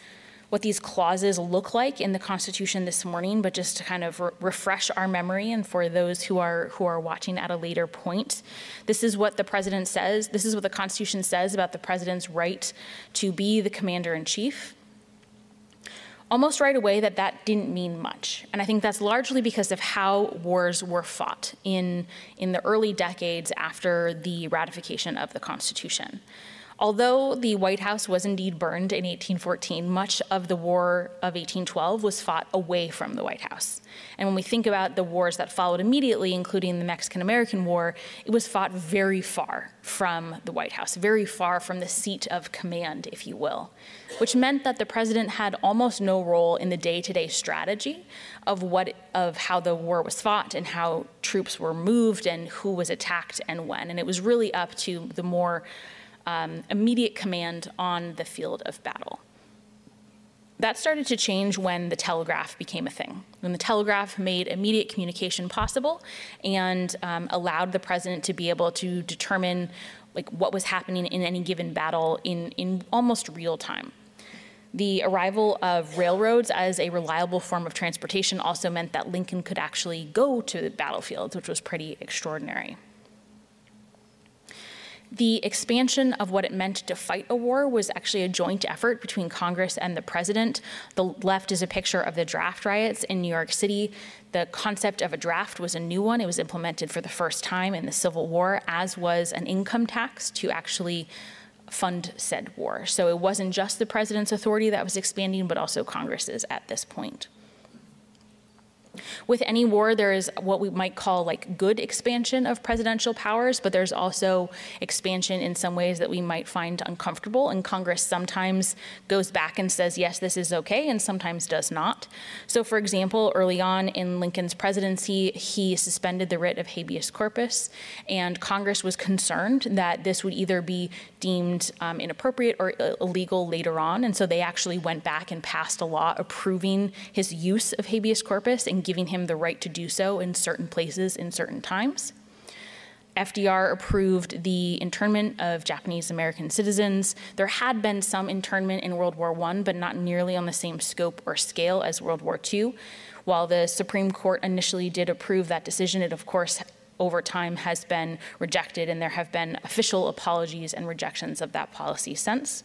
what these clauses look like in the Constitution this morning, but just to kind of re- refresh our memory and for those who are who are watching at a later point, this is what the president says. This is what the Constitution says about the president's right to be the commander in chief almost right away that that didn't mean much. And I think that's largely because of how wars were fought in, in the early decades after the ratification of the Constitution. Although the White House was indeed burned in 1814, much of the War of 1812 was fought away from the White House. And when we think about the wars that followed immediately, including the Mexican American War, it was fought very far from the White House, very far from the seat of command, if you will, which meant that the president had almost no role in the day-to-day strategy of what of how the war was fought and how troops were moved and who was attacked and when. And it was really up to the more um, immediate command on the field of battle. That started to change when the telegraph became a thing, when the telegraph made immediate communication possible and um, allowed the president to be able to determine like what was happening in any given battle in, in almost real time. The arrival of railroads as a reliable form of transportation also meant that Lincoln could actually go to the battlefields, which was pretty extraordinary. The expansion of what it meant to fight a war was actually a joint effort between Congress and the president. The left is a picture of the draft riots in New York City. The concept of a draft was a new one. It was implemented for the first time in the Civil War, as was an income tax to actually fund said war. So it wasn't just the president's authority that was expanding, but also Congress's at this point. With any war, there is what we might call like good expansion of presidential powers, but there's also expansion in some ways that we might find uncomfortable. And Congress sometimes goes back and says, yes, this is okay, and sometimes does not. So, for example, early on in Lincoln's presidency, he suspended the writ of habeas corpus, and Congress was concerned that this would either be deemed um, inappropriate or illegal later on. And so they actually went back and passed a law approving his use of habeas corpus and giving him the right to do so in certain places in certain times. FDR approved the internment of Japanese American citizens. There had been some internment in World War I, but not nearly on the same scope or scale as World War II. While the Supreme Court initially did approve that decision, it of course over time has been rejected, and there have been official apologies and rejections of that policy since.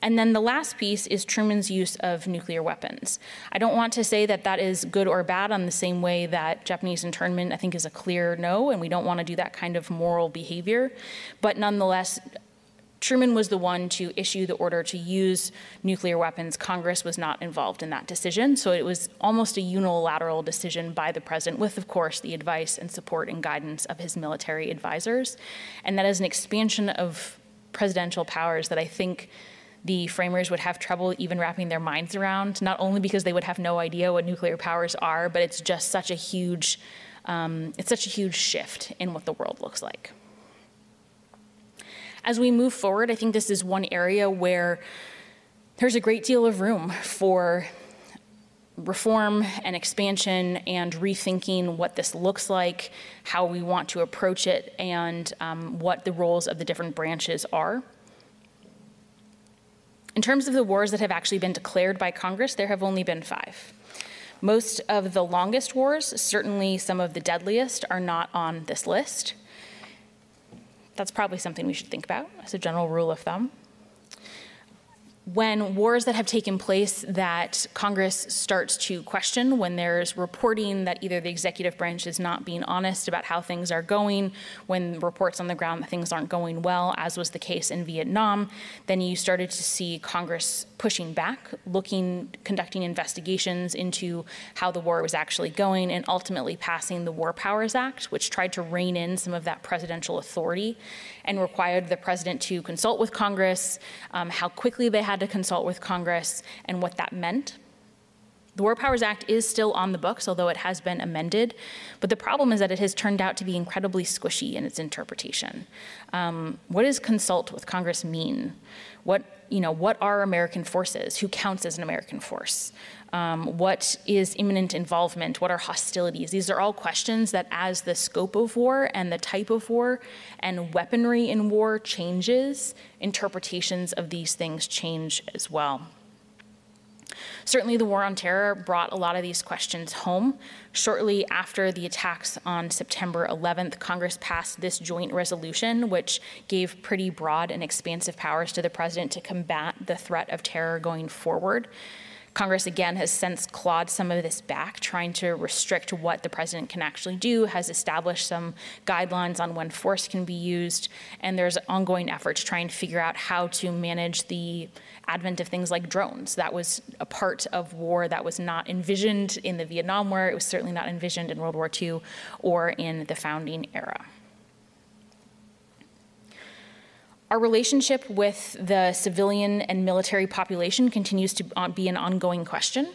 And then the last piece is Truman's use of nuclear weapons. I don't want to say that that is good or bad on the same way that Japanese internment, I think, is a clear no, and we don't want to do that kind of moral behavior. But nonetheless, Truman was the one to issue the order to use nuclear weapons. Congress was not involved in that decision. So it was almost a unilateral decision by the president, with, of course, the advice and support and guidance of his military advisors. And that is an expansion of presidential powers that I think the framers would have trouble even wrapping their minds around, not only because they would have no idea what nuclear powers are, but it's just such a huge, um, it's such a huge shift in what the world looks like. As we move forward, I think this is one area where there's a great deal of room for reform and expansion and rethinking what this looks like, how we want to approach it, and um, what the roles of the different branches are. In terms of the wars that have actually been declared by Congress, there have only been five. Most of the longest wars, certainly some of the deadliest, are not on this list. That's probably something we should think about as a general rule of thumb. When wars that have taken place that Congress starts to question, when there's reporting that either the executive branch is not being honest about how things are going, when reports on the ground that things aren't going well, as was the case in Vietnam, then you started to see Congress pushing back, looking, conducting investigations into how the war was actually going, and ultimately passing the War Powers Act, which tried to rein in some of that presidential authority and required the president to consult with Congress, um, how quickly they had to consult with Congress, and what that meant. The War Powers Act is still on the books, although it has been amended. But the problem is that it has turned out to be incredibly squishy in its interpretation. Um, what does consult with Congress mean? What, you know, what are American forces? Who counts as an American force? Um, what is imminent involvement? What are hostilities? These are all questions that, as the scope of war and the type of war and weaponry in war changes, interpretations of these things change as well. Certainly, the war on terror brought a lot of these questions home. Shortly after the attacks on September 11th, Congress passed this joint resolution, which gave pretty broad and expansive powers to the president to combat the threat of terror going forward. Congress, again, has since clawed some of this back, trying to restrict what the president can actually do, has established some guidelines on when force can be used, and there's ongoing effort to try and figure out how to manage the advent of things like drones. That was a part of war that was not envisioned in the Vietnam War, it was certainly not envisioned in World War II or in the founding era. Our relationship with the civilian and military population continues to be an ongoing question.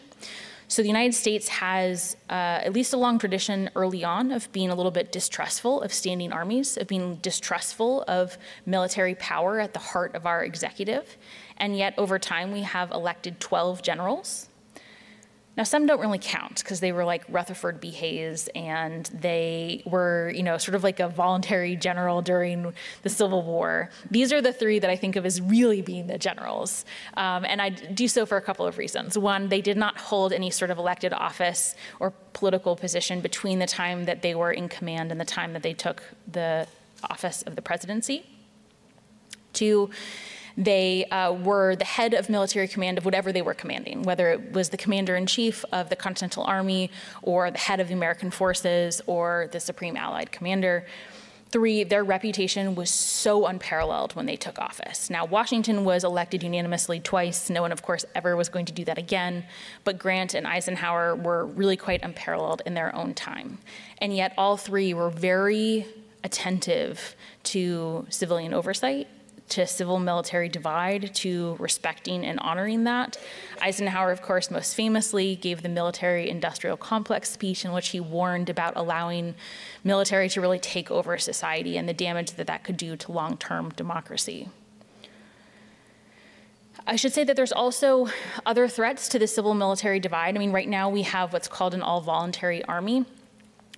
So the United States has uh, at least a long tradition early on of being a little bit distrustful of standing armies, of being distrustful of military power at the heart of our executive. And yet, over time, we have elected 12 generals now, some don't really count because they were like Rutherford B. Hayes and they were, you know, sort of like a voluntary general during the Civil War. These are the three that I think of as really being the generals. Um, and I do so for a couple of reasons. One, they did not hold any sort of elected office or political position between the time that they were in command and the time that they took the office of the presidency. Two, they uh, were the head of military command of whatever they were commanding, whether it was the commander in chief of the Continental Army or the head of the American forces or the Supreme Allied Commander. Three, their reputation was so unparalleled when they took office. Now, Washington was elected unanimously twice. No one, of course, ever was going to do that again. But Grant and Eisenhower were really quite unparalleled in their own time. And yet, all three were very attentive to civilian oversight to civil military divide to respecting and honoring that. Eisenhower, of course, most famously gave the military industrial complex speech in which he warned about allowing military to really take over society and the damage that that could do to long term democracy. I should say that there's also other threats to the civil military divide. I mean, right now we have what's called an all voluntary army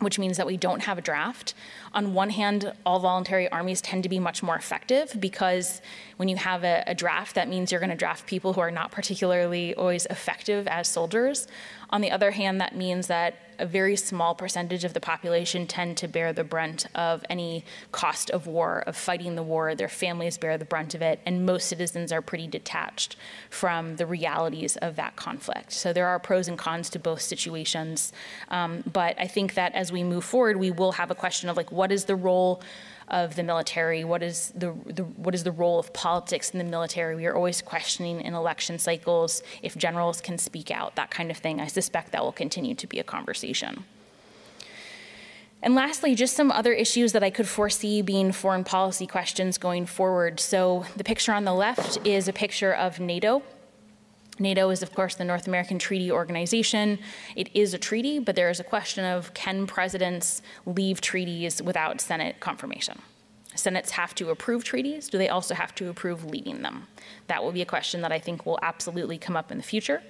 which means that we don't have a draft. On one hand, all voluntary armies tend to be much more effective because when you have a, a draft, that means you're going to draft people who are not particularly always effective as soldiers. On the other hand, that means that a very small percentage of the population tend to bear the brunt of any cost of war, of fighting the war. Their families bear the brunt of it, and most citizens are pretty detached from the realities of that conflict. So there are pros and cons to both situations. Um, but I think that as we move forward, we will have a question of like, what is the role of the military? What is the, the, what is the role of politics in the military? We are always questioning in election cycles if generals can speak out, that kind of thing. I suspect that will continue to be a conversation. And lastly, just some other issues that I could foresee being foreign policy questions going forward. So the picture on the left is a picture of NATO NATO is, of course, the North American Treaty Organization. It is a treaty, but there is a question of can presidents leave treaties without Senate confirmation? Senates have to approve treaties. Do they also have to approve leaving them? That will be a question that I think will absolutely come up in the future.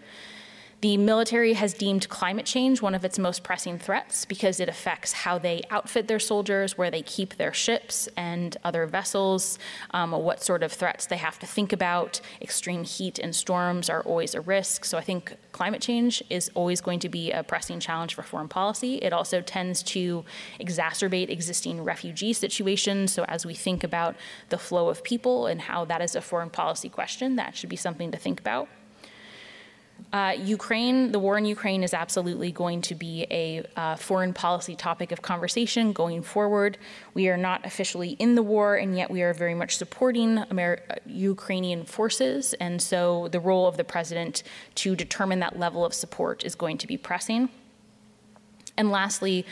The military has deemed climate change one of its most pressing threats because it affects how they outfit their soldiers, where they keep their ships and other vessels, um, what sort of threats they have to think about. Extreme heat and storms are always a risk. So I think climate change is always going to be a pressing challenge for foreign policy. It also tends to exacerbate existing refugee situations. So as we think about the flow of people and how that is a foreign policy question, that should be something to think about. Uh, Ukraine, the war in Ukraine is absolutely going to be a uh, foreign policy topic of conversation going forward. We are not officially in the war, and yet we are very much supporting Amer- uh, Ukrainian forces. And so the role of the president to determine that level of support is going to be pressing. And lastly,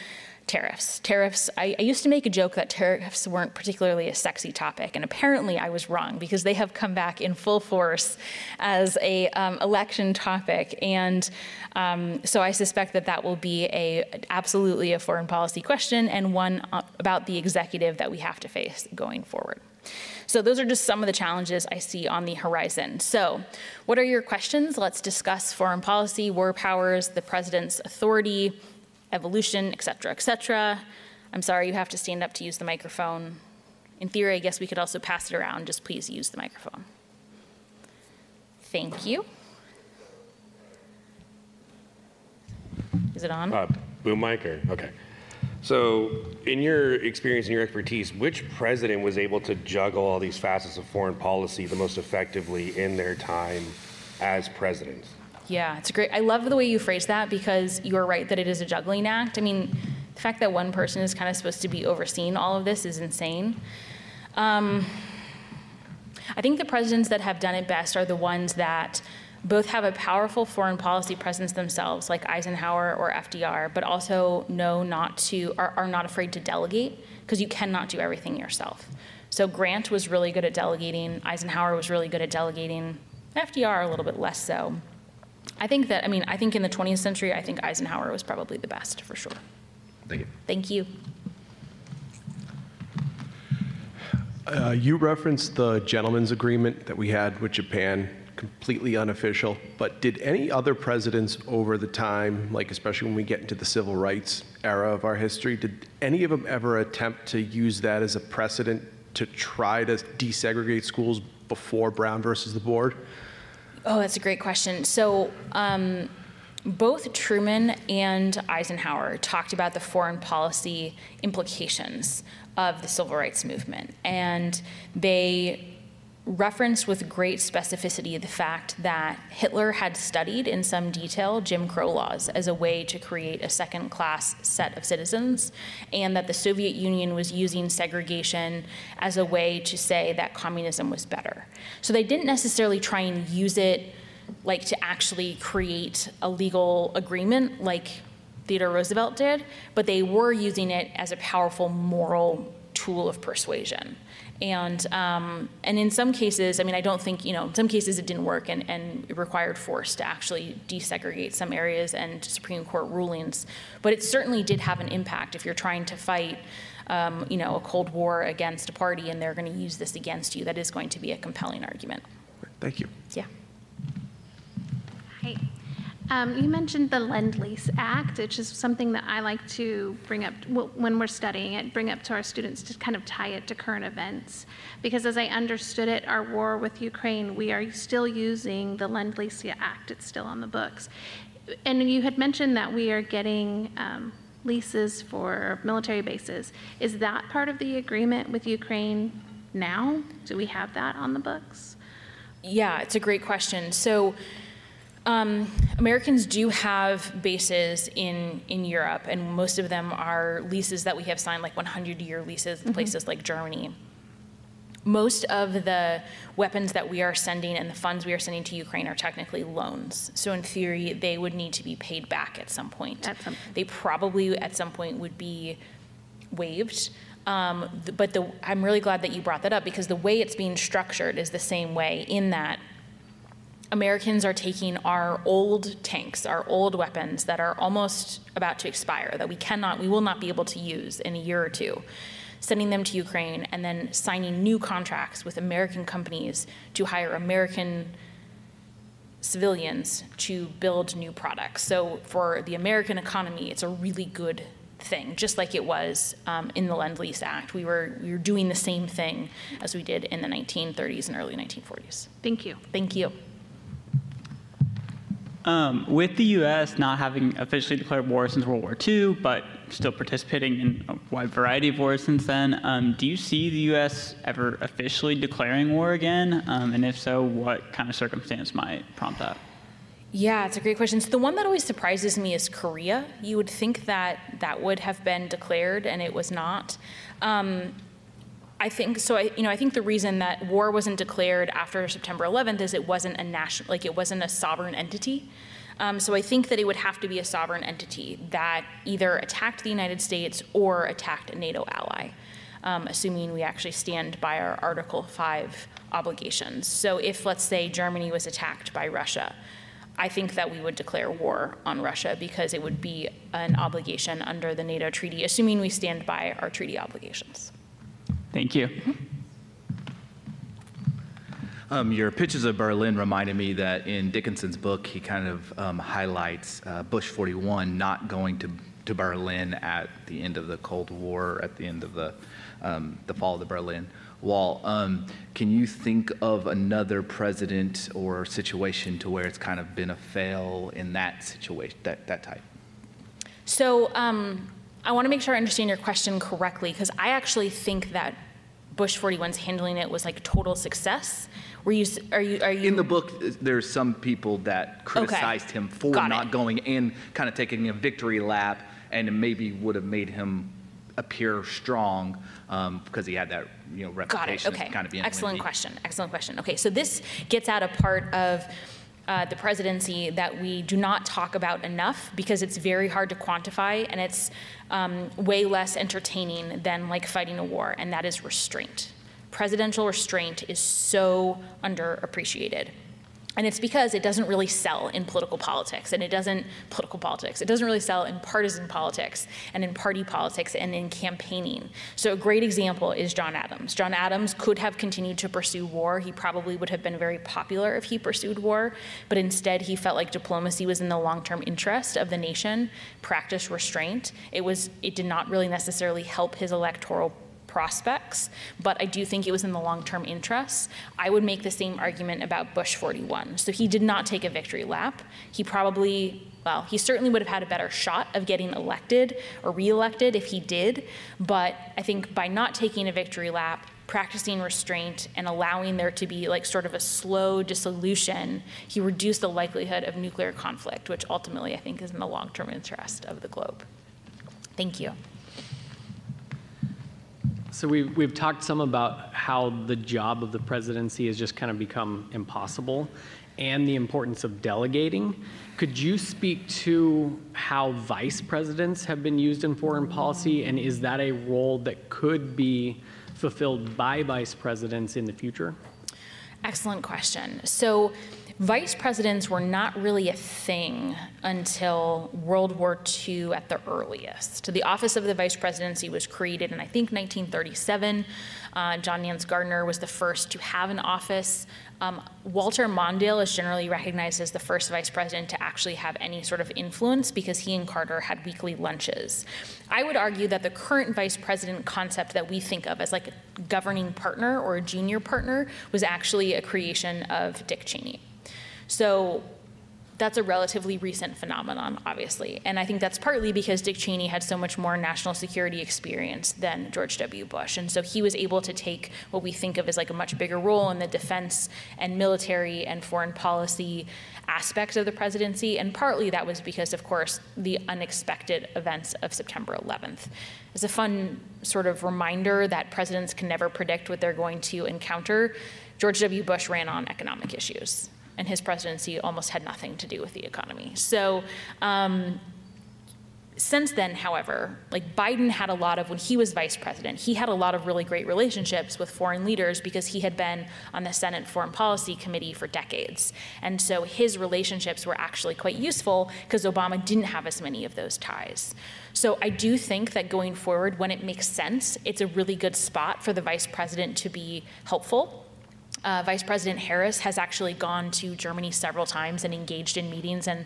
tariffs. Tariffs, I, I, used to make a joke that tariffs weren't particularly a sexy topic, and apparently I was wrong because they have come back in full force as a um, election topic. And um, so I suspect that that will be a absolutely a foreign policy question and one uh, about the executive that we have to face going forward. So those are just some of the challenges I see on the horizon. So what are your questions? Let's discuss foreign policy, war powers, the president's authority, evolution, et cetera, et cetera. I'm sorry, you have to stand up to use the microphone. In theory, I guess we could also pass it around. Just please use the microphone. Thank you. Is it on? Uh, boom mic or okay. So, in your experience and your expertise, which president was able to juggle all these facets of foreign policy the most effectively in their time as president? Yeah, it's great. I love the way you phrase that because you're right that it is a juggling act. I mean, the fact that one person is kind of supposed to be overseeing all of this is insane. Um, I think the presidents that have done it best are the ones that both have a powerful foreign policy presence themselves, like Eisenhower or FDR, but also know not to, are, are not afraid to delegate because you cannot do everything yourself. So Grant was really good at delegating, Eisenhower was really good at delegating, FDR a little bit less so. I think that, I mean, I think in the 20th century, I think Eisenhower was probably the best for sure. Thank you. Thank you. Uh, you referenced the gentleman's agreement that we had with Japan, completely unofficial. But did any other presidents over the time, like especially when we get into the civil rights era of our history, did any of them ever attempt to use that as a precedent to try to desegregate schools before Brown versus the board? Oh, that's a great question. So, um, both Truman and Eisenhower talked about the foreign policy implications of the civil rights movement. And they referenced with great specificity the fact that Hitler had studied in some detail Jim Crow laws as a way to create a second class set of citizens, and that the Soviet Union was using segregation as a way to say that communism was better. So they didn't necessarily try and use it like to actually create a legal agreement like Theodore Roosevelt did, but they were using it as a powerful moral tool of persuasion. And, um, and in some cases, I mean, I don't think, you know, in some cases it didn't work and, and it required force to actually desegregate some areas and Supreme Court rulings. But it certainly did have an impact if you're trying to fight, um, you know, a Cold War against a party and they're going to use this against you. That is going to be a compelling argument. Thank you. Yeah. Hi. Um, you mentioned the Lend Lease Act, which is something that I like to bring up when we're studying it, bring up to our students to kind of tie it to current events. Because as I understood it, our war with Ukraine, we are still using the Lend Lease Act, it's still on the books. And you had mentioned that we are getting um, leases for military bases. Is that part of the agreement with Ukraine now? Do we have that on the books? Yeah, it's a great question. So, um, Americans do have bases in, in Europe, and most of them are leases that we have signed, like 100 year leases in mm-hmm. places like Germany. Most of the weapons that we are sending and the funds we are sending to Ukraine are technically loans. So, in theory, they would need to be paid back at some point. At some point. They probably at some point would be waived. Um, but the, I'm really glad that you brought that up because the way it's being structured is the same way in that Americans are taking our old tanks, our old weapons that are almost about to expire, that we cannot, we will not be able to use in a year or two, sending them to Ukraine, and then signing new contracts with American companies to hire American civilians to build new products. So for the American economy, it's a really good thing, just like it was um, in the Lend Lease Act. We were, we were doing the same thing as we did in the 1930s and early 1940s. Thank you. Thank you. Um, with the U.S. not having officially declared war since World War II, but still participating in a wide variety of wars since then, um, do you see the U.S. ever officially declaring war again? Um, and if so, what kind of circumstance might prompt that? Yeah, it's a great question. So the one that always surprises me is Korea. You would think that that would have been declared, and it was not. Um, I think so. I, you know, I think the reason that war wasn't declared after September 11th is it wasn't a national, like it wasn't a sovereign entity. Um, so I think that it would have to be a sovereign entity that either attacked the United States or attacked a NATO ally, um, assuming we actually stand by our Article 5 obligations. So if, let's say, Germany was attacked by Russia, I think that we would declare war on Russia because it would be an obligation under the NATO treaty, assuming we stand by our treaty obligations. Thank you. Um, your pictures of Berlin reminded me that in Dickinson's book, he kind of um, highlights uh, Bush 41 not going to, to Berlin at the end of the Cold War, at the end of the, um, the fall of the Berlin Wall. Um, can you think of another president or situation to where it's kind of been a fail in that situation, that, that type? So um, I want to make sure I understand your question correctly because I actually think that Bush 41's handling it was like total success. Were you are you are you in the book? There's some people that criticized okay. him for Got not it. going and kind of taking a victory lap, and maybe would have made him appear strong um, because he had that you know reputation Got it. Okay. kind of being excellent windy. question. Excellent question. Okay, so this gets at a part of uh, the presidency that we do not talk about enough because it's very hard to quantify and it's um, way less entertaining than like fighting a war, and that is restraint. Presidential restraint is so underappreciated. And it's because it doesn't really sell in political politics, and it doesn't political politics. It doesn't really sell in partisan politics and in party politics and in campaigning. So a great example is John Adams. John Adams could have continued to pursue war. He probably would have been very popular if he pursued war, but instead he felt like diplomacy was in the long-term interest of the nation. Practice restraint. It was. It did not really necessarily help his electoral prospects, but I do think it was in the long term interests. I would make the same argument about Bush 41. So he did not take a victory lap. He probably, well, he certainly would have had a better shot of getting elected or reelected if he did, but I think by not taking a victory lap, practicing restraint and allowing there to be like sort of a slow dissolution, he reduced the likelihood of nuclear conflict, which ultimately I think is in the long term interest of the globe. Thank you. So we've, we've talked some about how the job of the presidency has just kind of become impossible and the importance of delegating. Could you speak to how vice presidents have been used in foreign policy, and is that a role that could be fulfilled by vice presidents in the future? Excellent question. So Vice presidents were not really a thing until World War II at the earliest. The office of the vice presidency was created in, I think, 1937. Uh, John Nance Garner was the first to have an office. Um, Walter Mondale is generally recognized as the first vice president to actually have any sort of influence because he and Carter had weekly lunches. I would argue that the current vice president concept that we think of as like a governing partner or a junior partner was actually a creation of Dick Cheney. So that's a relatively recent phenomenon, obviously. And I think that's partly because Dick Cheney had so much more national security experience than George W. Bush. And so he was able to take what we think of as like a much bigger role in the defense and military and foreign policy aspects of the presidency. And partly that was because, of course, the unexpected events of September 11th. It's a fun sort of reminder that presidents can never predict what they're going to encounter. George W. Bush ran on economic issues and his presidency almost had nothing to do with the economy. So um, since then, however, like Biden had a lot of, when he was vice president, he had a lot of really great relationships with foreign leaders because he had been on the Senate Foreign Policy Committee for decades. And so his relationships were actually quite useful because Obama didn't have as many of those ties. So I do think that going forward, when it makes sense, it's a really good spot for the vice president to be helpful Uh, Vice President Harris has actually gone to Germany several times and engaged in meetings and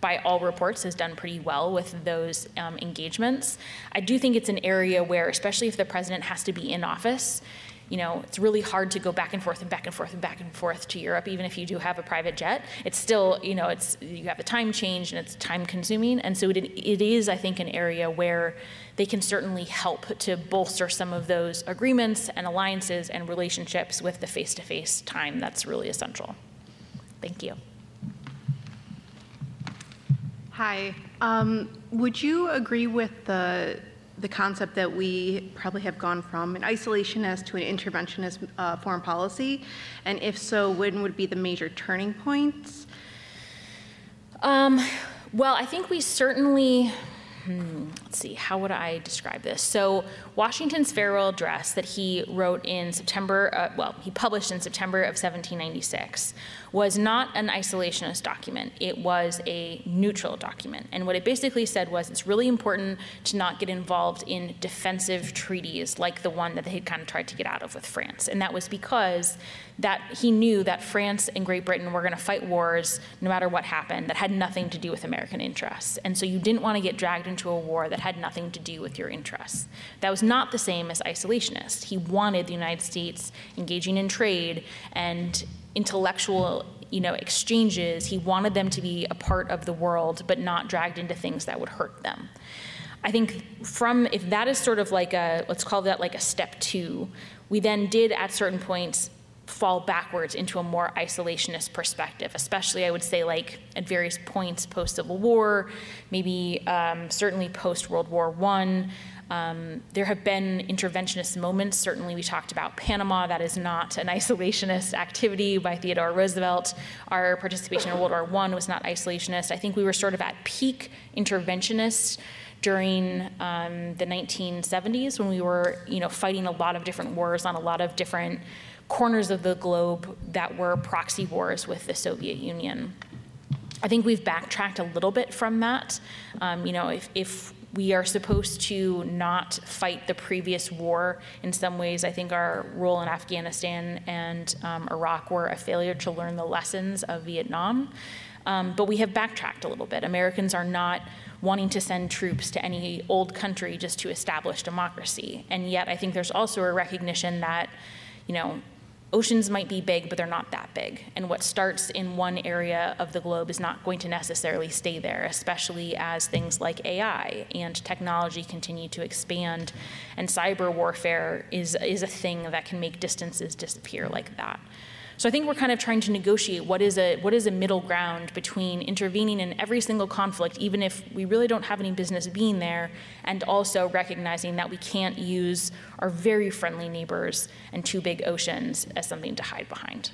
by all reports, has done pretty well with those um, engagements. I do think it's an area where, especially if the president has to be in office, you know, it's really hard to go back and forth and back and forth and back and forth to Europe, even if you do have a private jet. It's still, you know, it's you have the time change and it's time consuming. And so it, it is, I think, an area where they can certainly help to bolster some of those agreements and alliances and relationships with the face-to-face time that's really essential. Thank you. Hi. Um, would you agree with the the concept that we probably have gone from an isolationist to an interventionist uh, foreign policy? And if so, when would be the major turning points? Um, well, I think we certainly hmm, let's see, how would I describe this? So, Washington's farewell address that he wrote in September, uh, well, he published in September of 1796, was not an isolationist document. It was a neutral document. And what it basically said was it's really important to not get involved in defensive treaties like the one that they had kind of tried to get out of with France. And that was because that he knew that France and Great Britain were going to fight wars no matter what happened that had nothing to do with American interests. And so you didn't want to get dragged into a war that had nothing to do with your interests. That was not the same as isolationist. He wanted the United States engaging in trade and intellectual you know exchanges he wanted them to be a part of the world but not dragged into things that would hurt them i think from if that is sort of like a let's call that like a step two we then did at certain points fall backwards into a more isolationist perspective, especially I would say like at various points post Civil War, maybe um, certainly post World War One. Um, there have been interventionist moments. Certainly, we talked about Panama. That is not an isolationist activity by Theodore Roosevelt. Our participation in World War I was not isolationist. I think we were sort of at peak interventionist during um, the 1970s when we were, you know, fighting a lot of different wars on a lot of different corners of the globe that were proxy wars with the Soviet Union. I think we've backtracked a little bit from that. Um, you know, if, if we are supposed to not fight the previous war. In some ways, I think our role in Afghanistan and um, Iraq were a failure to learn the lessons of Vietnam. Um, but we have backtracked a little bit. Americans are not wanting to send troops to any old country just to establish democracy. And yet, I think there's also a recognition that, you know, oceans might be big, but they're not that big. And what starts in one area of the globe is not going to necessarily stay there, especially as things like AI and technology continue to expand. And cyber warfare is, is a thing that can make distances disappear like that. So I think we're kind of trying to negotiate what is a what is a middle ground between intervening in every single conflict, even if we really don't have any business being there, and also recognizing that we can't use our very friendly neighbors and two big oceans as something to hide behind.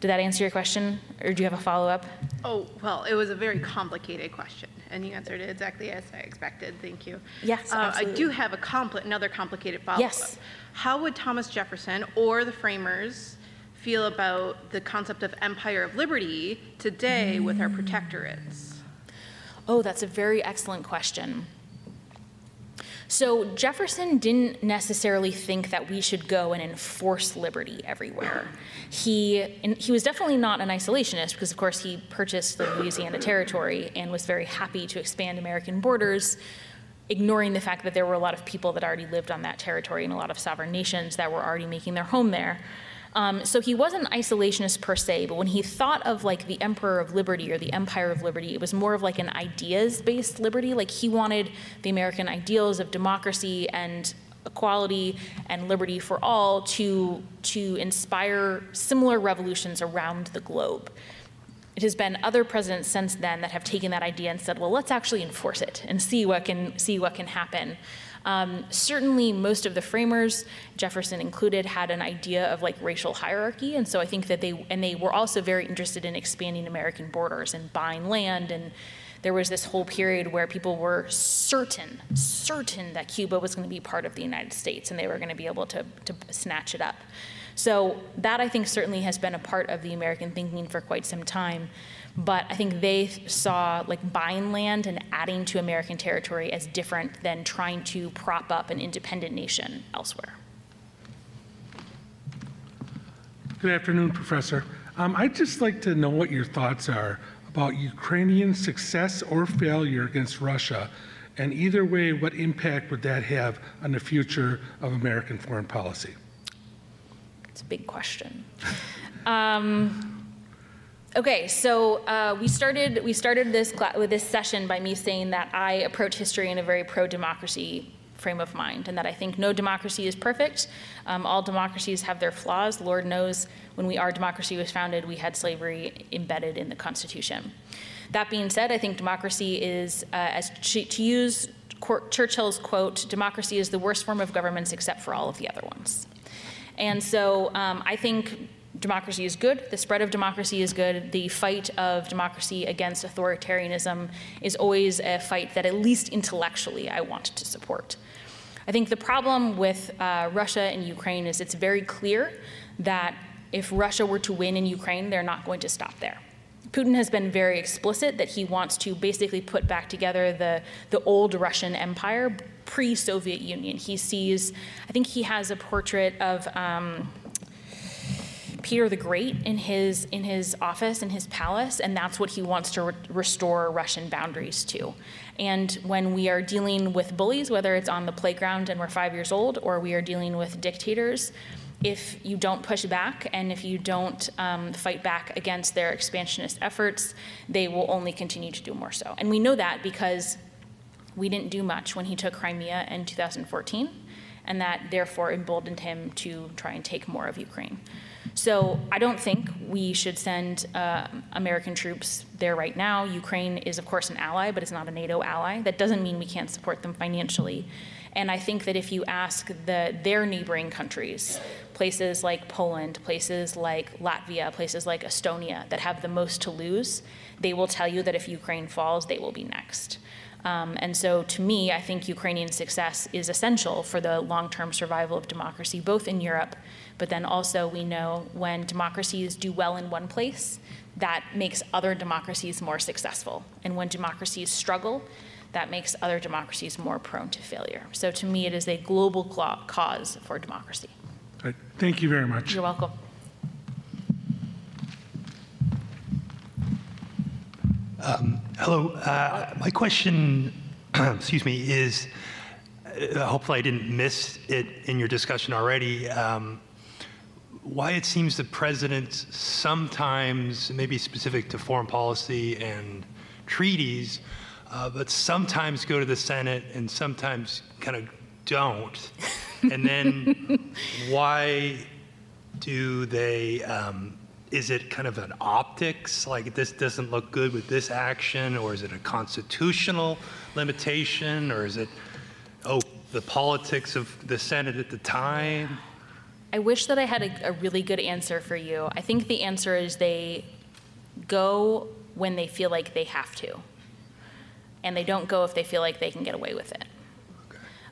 Did that answer your question, or do you have a follow up? Oh, well, it was a very complicated question, and you answered it exactly as I expected. Thank you. Yes, uh, I do have a compl- another complicated follow up. Yes. How would Thomas Jefferson or the framers feel about the concept of empire of liberty today with our protectorates? Oh, that's a very excellent question. So Jefferson didn't necessarily think that we should go and enforce liberty everywhere. He he was definitely not an isolationist because of course he purchased the Louisiana Territory and was very happy to expand American borders ignoring the fact that there were a lot of people that already lived on that territory and a lot of sovereign nations that were already making their home there. Um, so he wasn't an isolationist per se, but when he thought of like the Emperor of Liberty or the Empire of Liberty, it was more of like an ideas-based liberty. Like he wanted the American ideals of democracy and equality and liberty for all to to inspire similar revolutions around the globe. It has been other presidents since then that have taken that idea and said, well, let's actually enforce it and see what can see what can happen. Um, certainly, most of the framers, Jefferson included, had an idea of like racial hierarchy, and so I think that they and they were also very interested in expanding American borders and buying land and there was this whole period where people were certain, certain that Cuba was going to be part of the United States and they were going to be able to, to snatch it up. So that I think certainly has been a part of the American thinking for quite some time. But I think they saw like buying land and adding to American territory as different than trying to prop up an independent nation elsewhere. Good afternoon, Professor. Um, I'd just like to know what your thoughts are about Ukrainian success or failure against Russia, and either way, what impact would that have on the future of American foreign policy? It's a big question. Um, Okay, so uh, we started we started this with this session by me saying that I approach history in a very pro-democracy frame of mind, and that I think no democracy is perfect. Um, all democracies have their flaws. Lord knows when we our democracy was founded, we had slavery embedded in the Constitution. That being said, I think democracy is, uh, as to use Churchill's quote, democracy is the worst form of governments except for all of the other ones. And so um, I think democracy is good, the spread of democracy is good, the fight of democracy against authoritarianism is always a fight that, at least intellectually, I want to support. I think the problem with uh, Russia and Ukraine is it's very clear that if Russia were to win in Ukraine, they're not going to stop there. Putin has been very explicit that he wants to basically put back together the, the old Russian Empire pre Soviet Union. He sees, I think he has a portrait of. Um, Peter the Great in his in his office in his palace, and that's what he wants to re- restore Russian boundaries to. And when we are dealing with bullies, whether it's on the playground and we're five years old, or we are dealing with dictators, if you don't push back and if you don't um, fight back against their expansionist efforts, they will only continue to do more so. And we know that because we didn't do much when he took Crimea in 2014, and that therefore emboldened him to try and take more of Ukraine. So I don't think we should send uh, American troops there right now. Ukraine is, of course, an ally, but it's not a NATO ally. That doesn't mean we can't support them financially. And I think that if you ask the, their neighboring countries, places like Poland, places like Latvia, places like Estonia that have the most to lose, they will tell you that if Ukraine falls, they will be next. Um, and so, to me, I think Ukrainian success is essential for the long term survival of democracy, both in Europe but then also, we know when democracies do well in one place, that makes other democracies more successful. And when democracies struggle, that makes other democracies more prone to failure. So to me, it is a global cause for democracy. Right. Thank you very much. You're welcome. Um, hello. Uh, my question, excuse me, is uh, hopefully I didn't miss it in your discussion already. Um, why it seems the president sometimes, maybe specific to foreign policy and treaties, uh, but sometimes go to the Senate and sometimes kind of don't. and then why do they, um, is it kind of an optics, like this doesn't look good with this action, or is it a constitutional limitation, or is it, oh, the politics of the Senate at the time? I wish that I had a, a really good answer for you. I think the answer is they go when they feel like they have to, and they don't go if they feel like they can get away with it.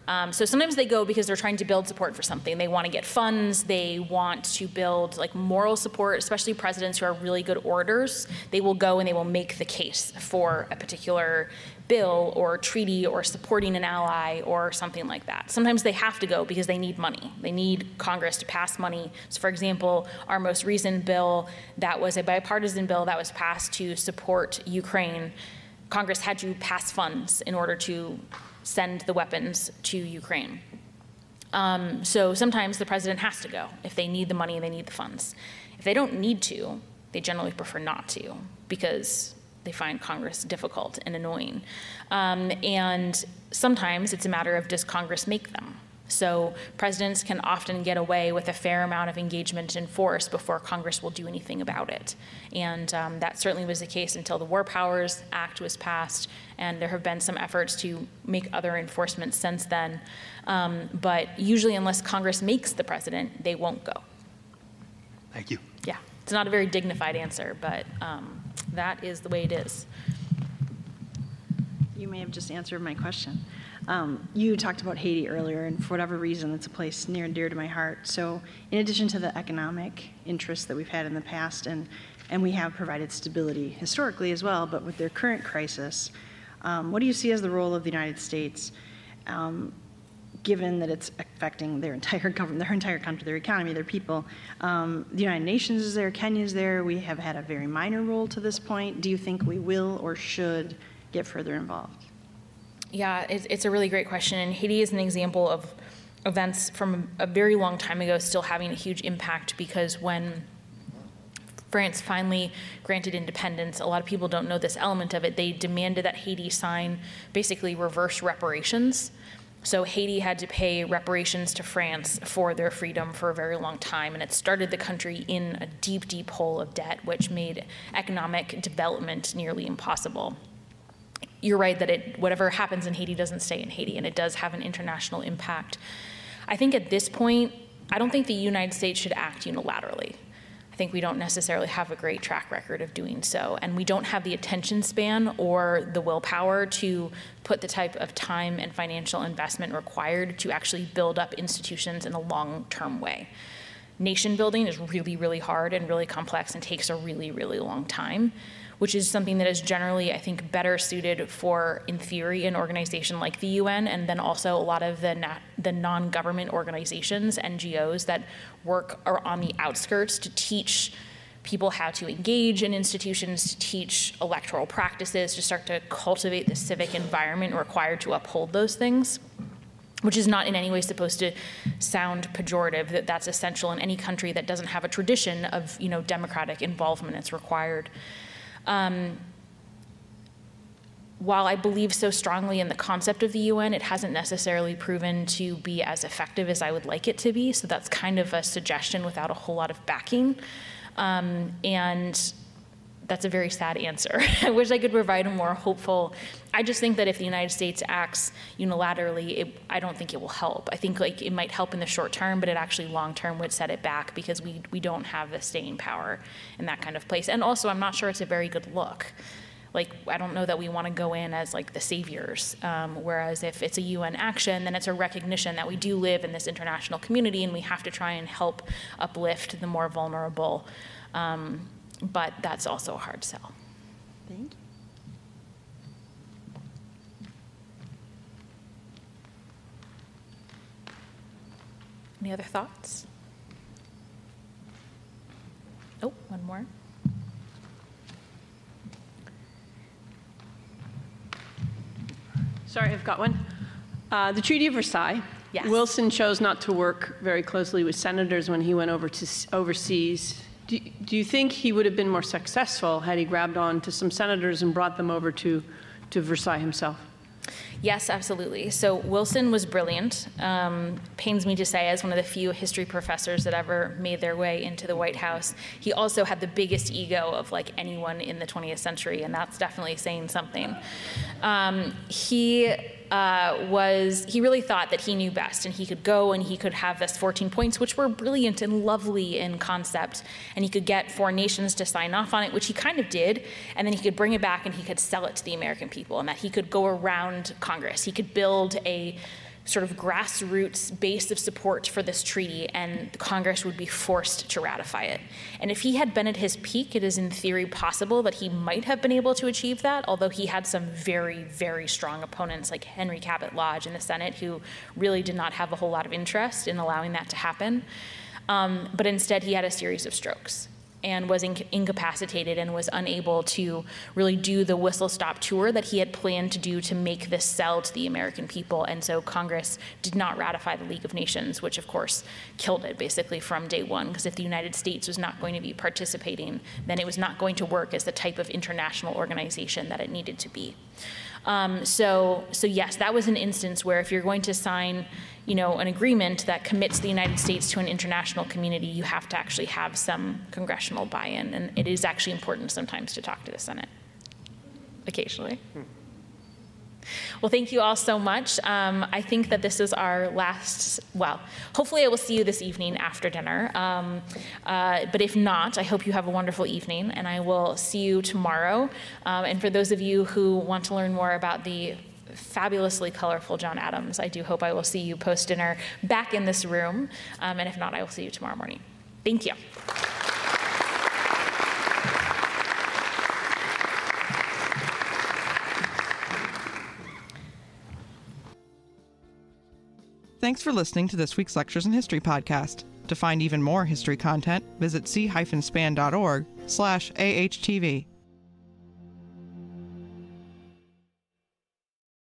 Um, so sometimes they go because they're trying to build support for something. They want to get funds. They want to build like moral support, especially presidents who are really good orators. They will go and they will make the case for a particular bill or treaty or supporting an ally or something like that. Sometimes they have to go because they need money. They need Congress to pass money. So, for example, our most recent bill that was a bipartisan bill that was passed to support Ukraine, Congress had to pass funds in order to send the weapons to Ukraine. Um, so sometimes the president has to go if they need the money they need the funds. If they don't need to, they generally prefer not to because they find Congress difficult and annoying. Um, and sometimes it's a matter of does Congress make them? So presidents can often get away with a fair amount of engagement in force before Congress will do anything about it. And um, that certainly was the case until the War Powers Act was passed, and there have been some efforts to make other enforcement since then. Um, but usually, unless Congress makes the president, they won't go. Thank you. Yeah, it's not a very dignified answer, but um, that is the way it is. You may have just answered my question. Um, you talked about Haiti earlier, and for whatever reason, it's a place near and dear to my heart. So, in addition to the economic interests that we've had in the past, and and we have provided stability historically as well, but with their current crisis, um, what do you see as the role of the United States, um, given that it's affecting their entire government, their entire country, their economy, their people. Um, the United Nations is there, Kenya's there. We have had a very minor role to this point. Do you think we will or should get further involved? Yeah, it's, it's a really great question. And Haiti is an example of events from a very long time ago still having a huge impact because when France finally granted independence, a lot of people don't know this element of it. They demanded that Haiti sign basically reverse reparations. So Haiti had to pay reparations to France for their freedom for a very long time, and it started the country in a deep, deep hole of debt, which made economic development nearly impossible. You're right that it, whatever happens in Haiti doesn't stay in Haiti, and it does have an international impact. I think at this point, I don't think the United States should act unilaterally think we don't necessarily have a great track record of doing so. And we don't have the attention span or the willpower to put the type of time and financial investment required to actually build up institutions in a long term way. Nation building is really, really hard and really complex and takes a really, really long time which is something that is generally, I think, better suited for, in theory, an organization like the UN, and then also a lot of the, na- the non government organizations, NGOs, that work are on the outskirts to teach people how to engage in institutions, to teach electoral practices, to start to cultivate the civic environment required to uphold those things which is not in any way supposed to sound pejorative that that's essential in any country that doesn't have a tradition of you know democratic involvement it's required um, while I believe so strongly in the concept of the UN, it hasn't necessarily proven to be as effective as I would like it to be. So that's kind of a suggestion without a whole lot of backing. Um, and that's a very sad answer. I wish I could provide a more hopeful. I just think that if the United States acts unilaterally, it, I don't think it will help. I think like it might help in the short term, but it actually long term would set it back because we we don't have the staying power in that kind of place. And also, I'm not sure it's a very good look. Like I don't know that we want to go in as like the saviors. Um, whereas if it's a UN action, then it's a recognition that we do live in this international community and we have to try and help uplift the more vulnerable. Um, but that's also a hard sell. Thank you. Any other thoughts? Oh, one more. Sorry, I've got one. Uh, the Treaty of Versailles. Yes. Wilson chose not to work very closely with senators when he went over to overseas do, do you think he would have been more successful had he grabbed on to some senators and brought them over to, to Versailles himself? Yes, absolutely. So Wilson was brilliant. Um, pains me to say, as one of the few history professors that ever made their way into the White House, he also had the biggest ego of like anyone in the 20th century, and that's definitely saying something. Um, he uh, was he really thought that he knew best and he could go and he could have this 14 points, which were brilliant and lovely in concept, and he could get foreign nations to sign off on it, which he kind of did, and then he could bring it back and he could sell it to the American people, and that he could go around Congress. He could build a sort of grassroots base of support for this treaty, and Congress would be forced to ratify it. And if he had been at his peak, it is in theory possible that he might have been able to achieve that, although he had some very, very strong opponents like Henry Cabot Lodge in the Senate, who really did not have a whole lot of interest in allowing that to happen. Um, but instead, he had a series of strokes and was inc- incapacitated and was unable to really do the whistle stop tour that he had planned to do to make this sell to the American people. And so Congress did not ratify the League of Nations, which of course killed it basically from day one. Because if the United States was not going to be participating, then it was not going to work as the type of international organization that it needed to be. Um, so, so yes, that was an instance where if you're going to sign, you know, an agreement that commits the United States to an international community, you have to actually have some congressional buy-in, and it is actually important sometimes to talk to the Senate, occasionally. Hmm. Well, thank you all so much. Um, I think that this is our last, well, hopefully I will see you this evening after dinner. Um, uh, but if not, I hope you have a wonderful evening, and I will see you tomorrow. Um, and for those of you who want to learn more about the fabulously colorful John Adams, I do hope I will see you post dinner back in this room. Um, and if not, I will see you tomorrow morning. Thank you. Thanks for listening to this week's Lectures in History podcast. To find even more history content, visit c-span.org slash ahtv.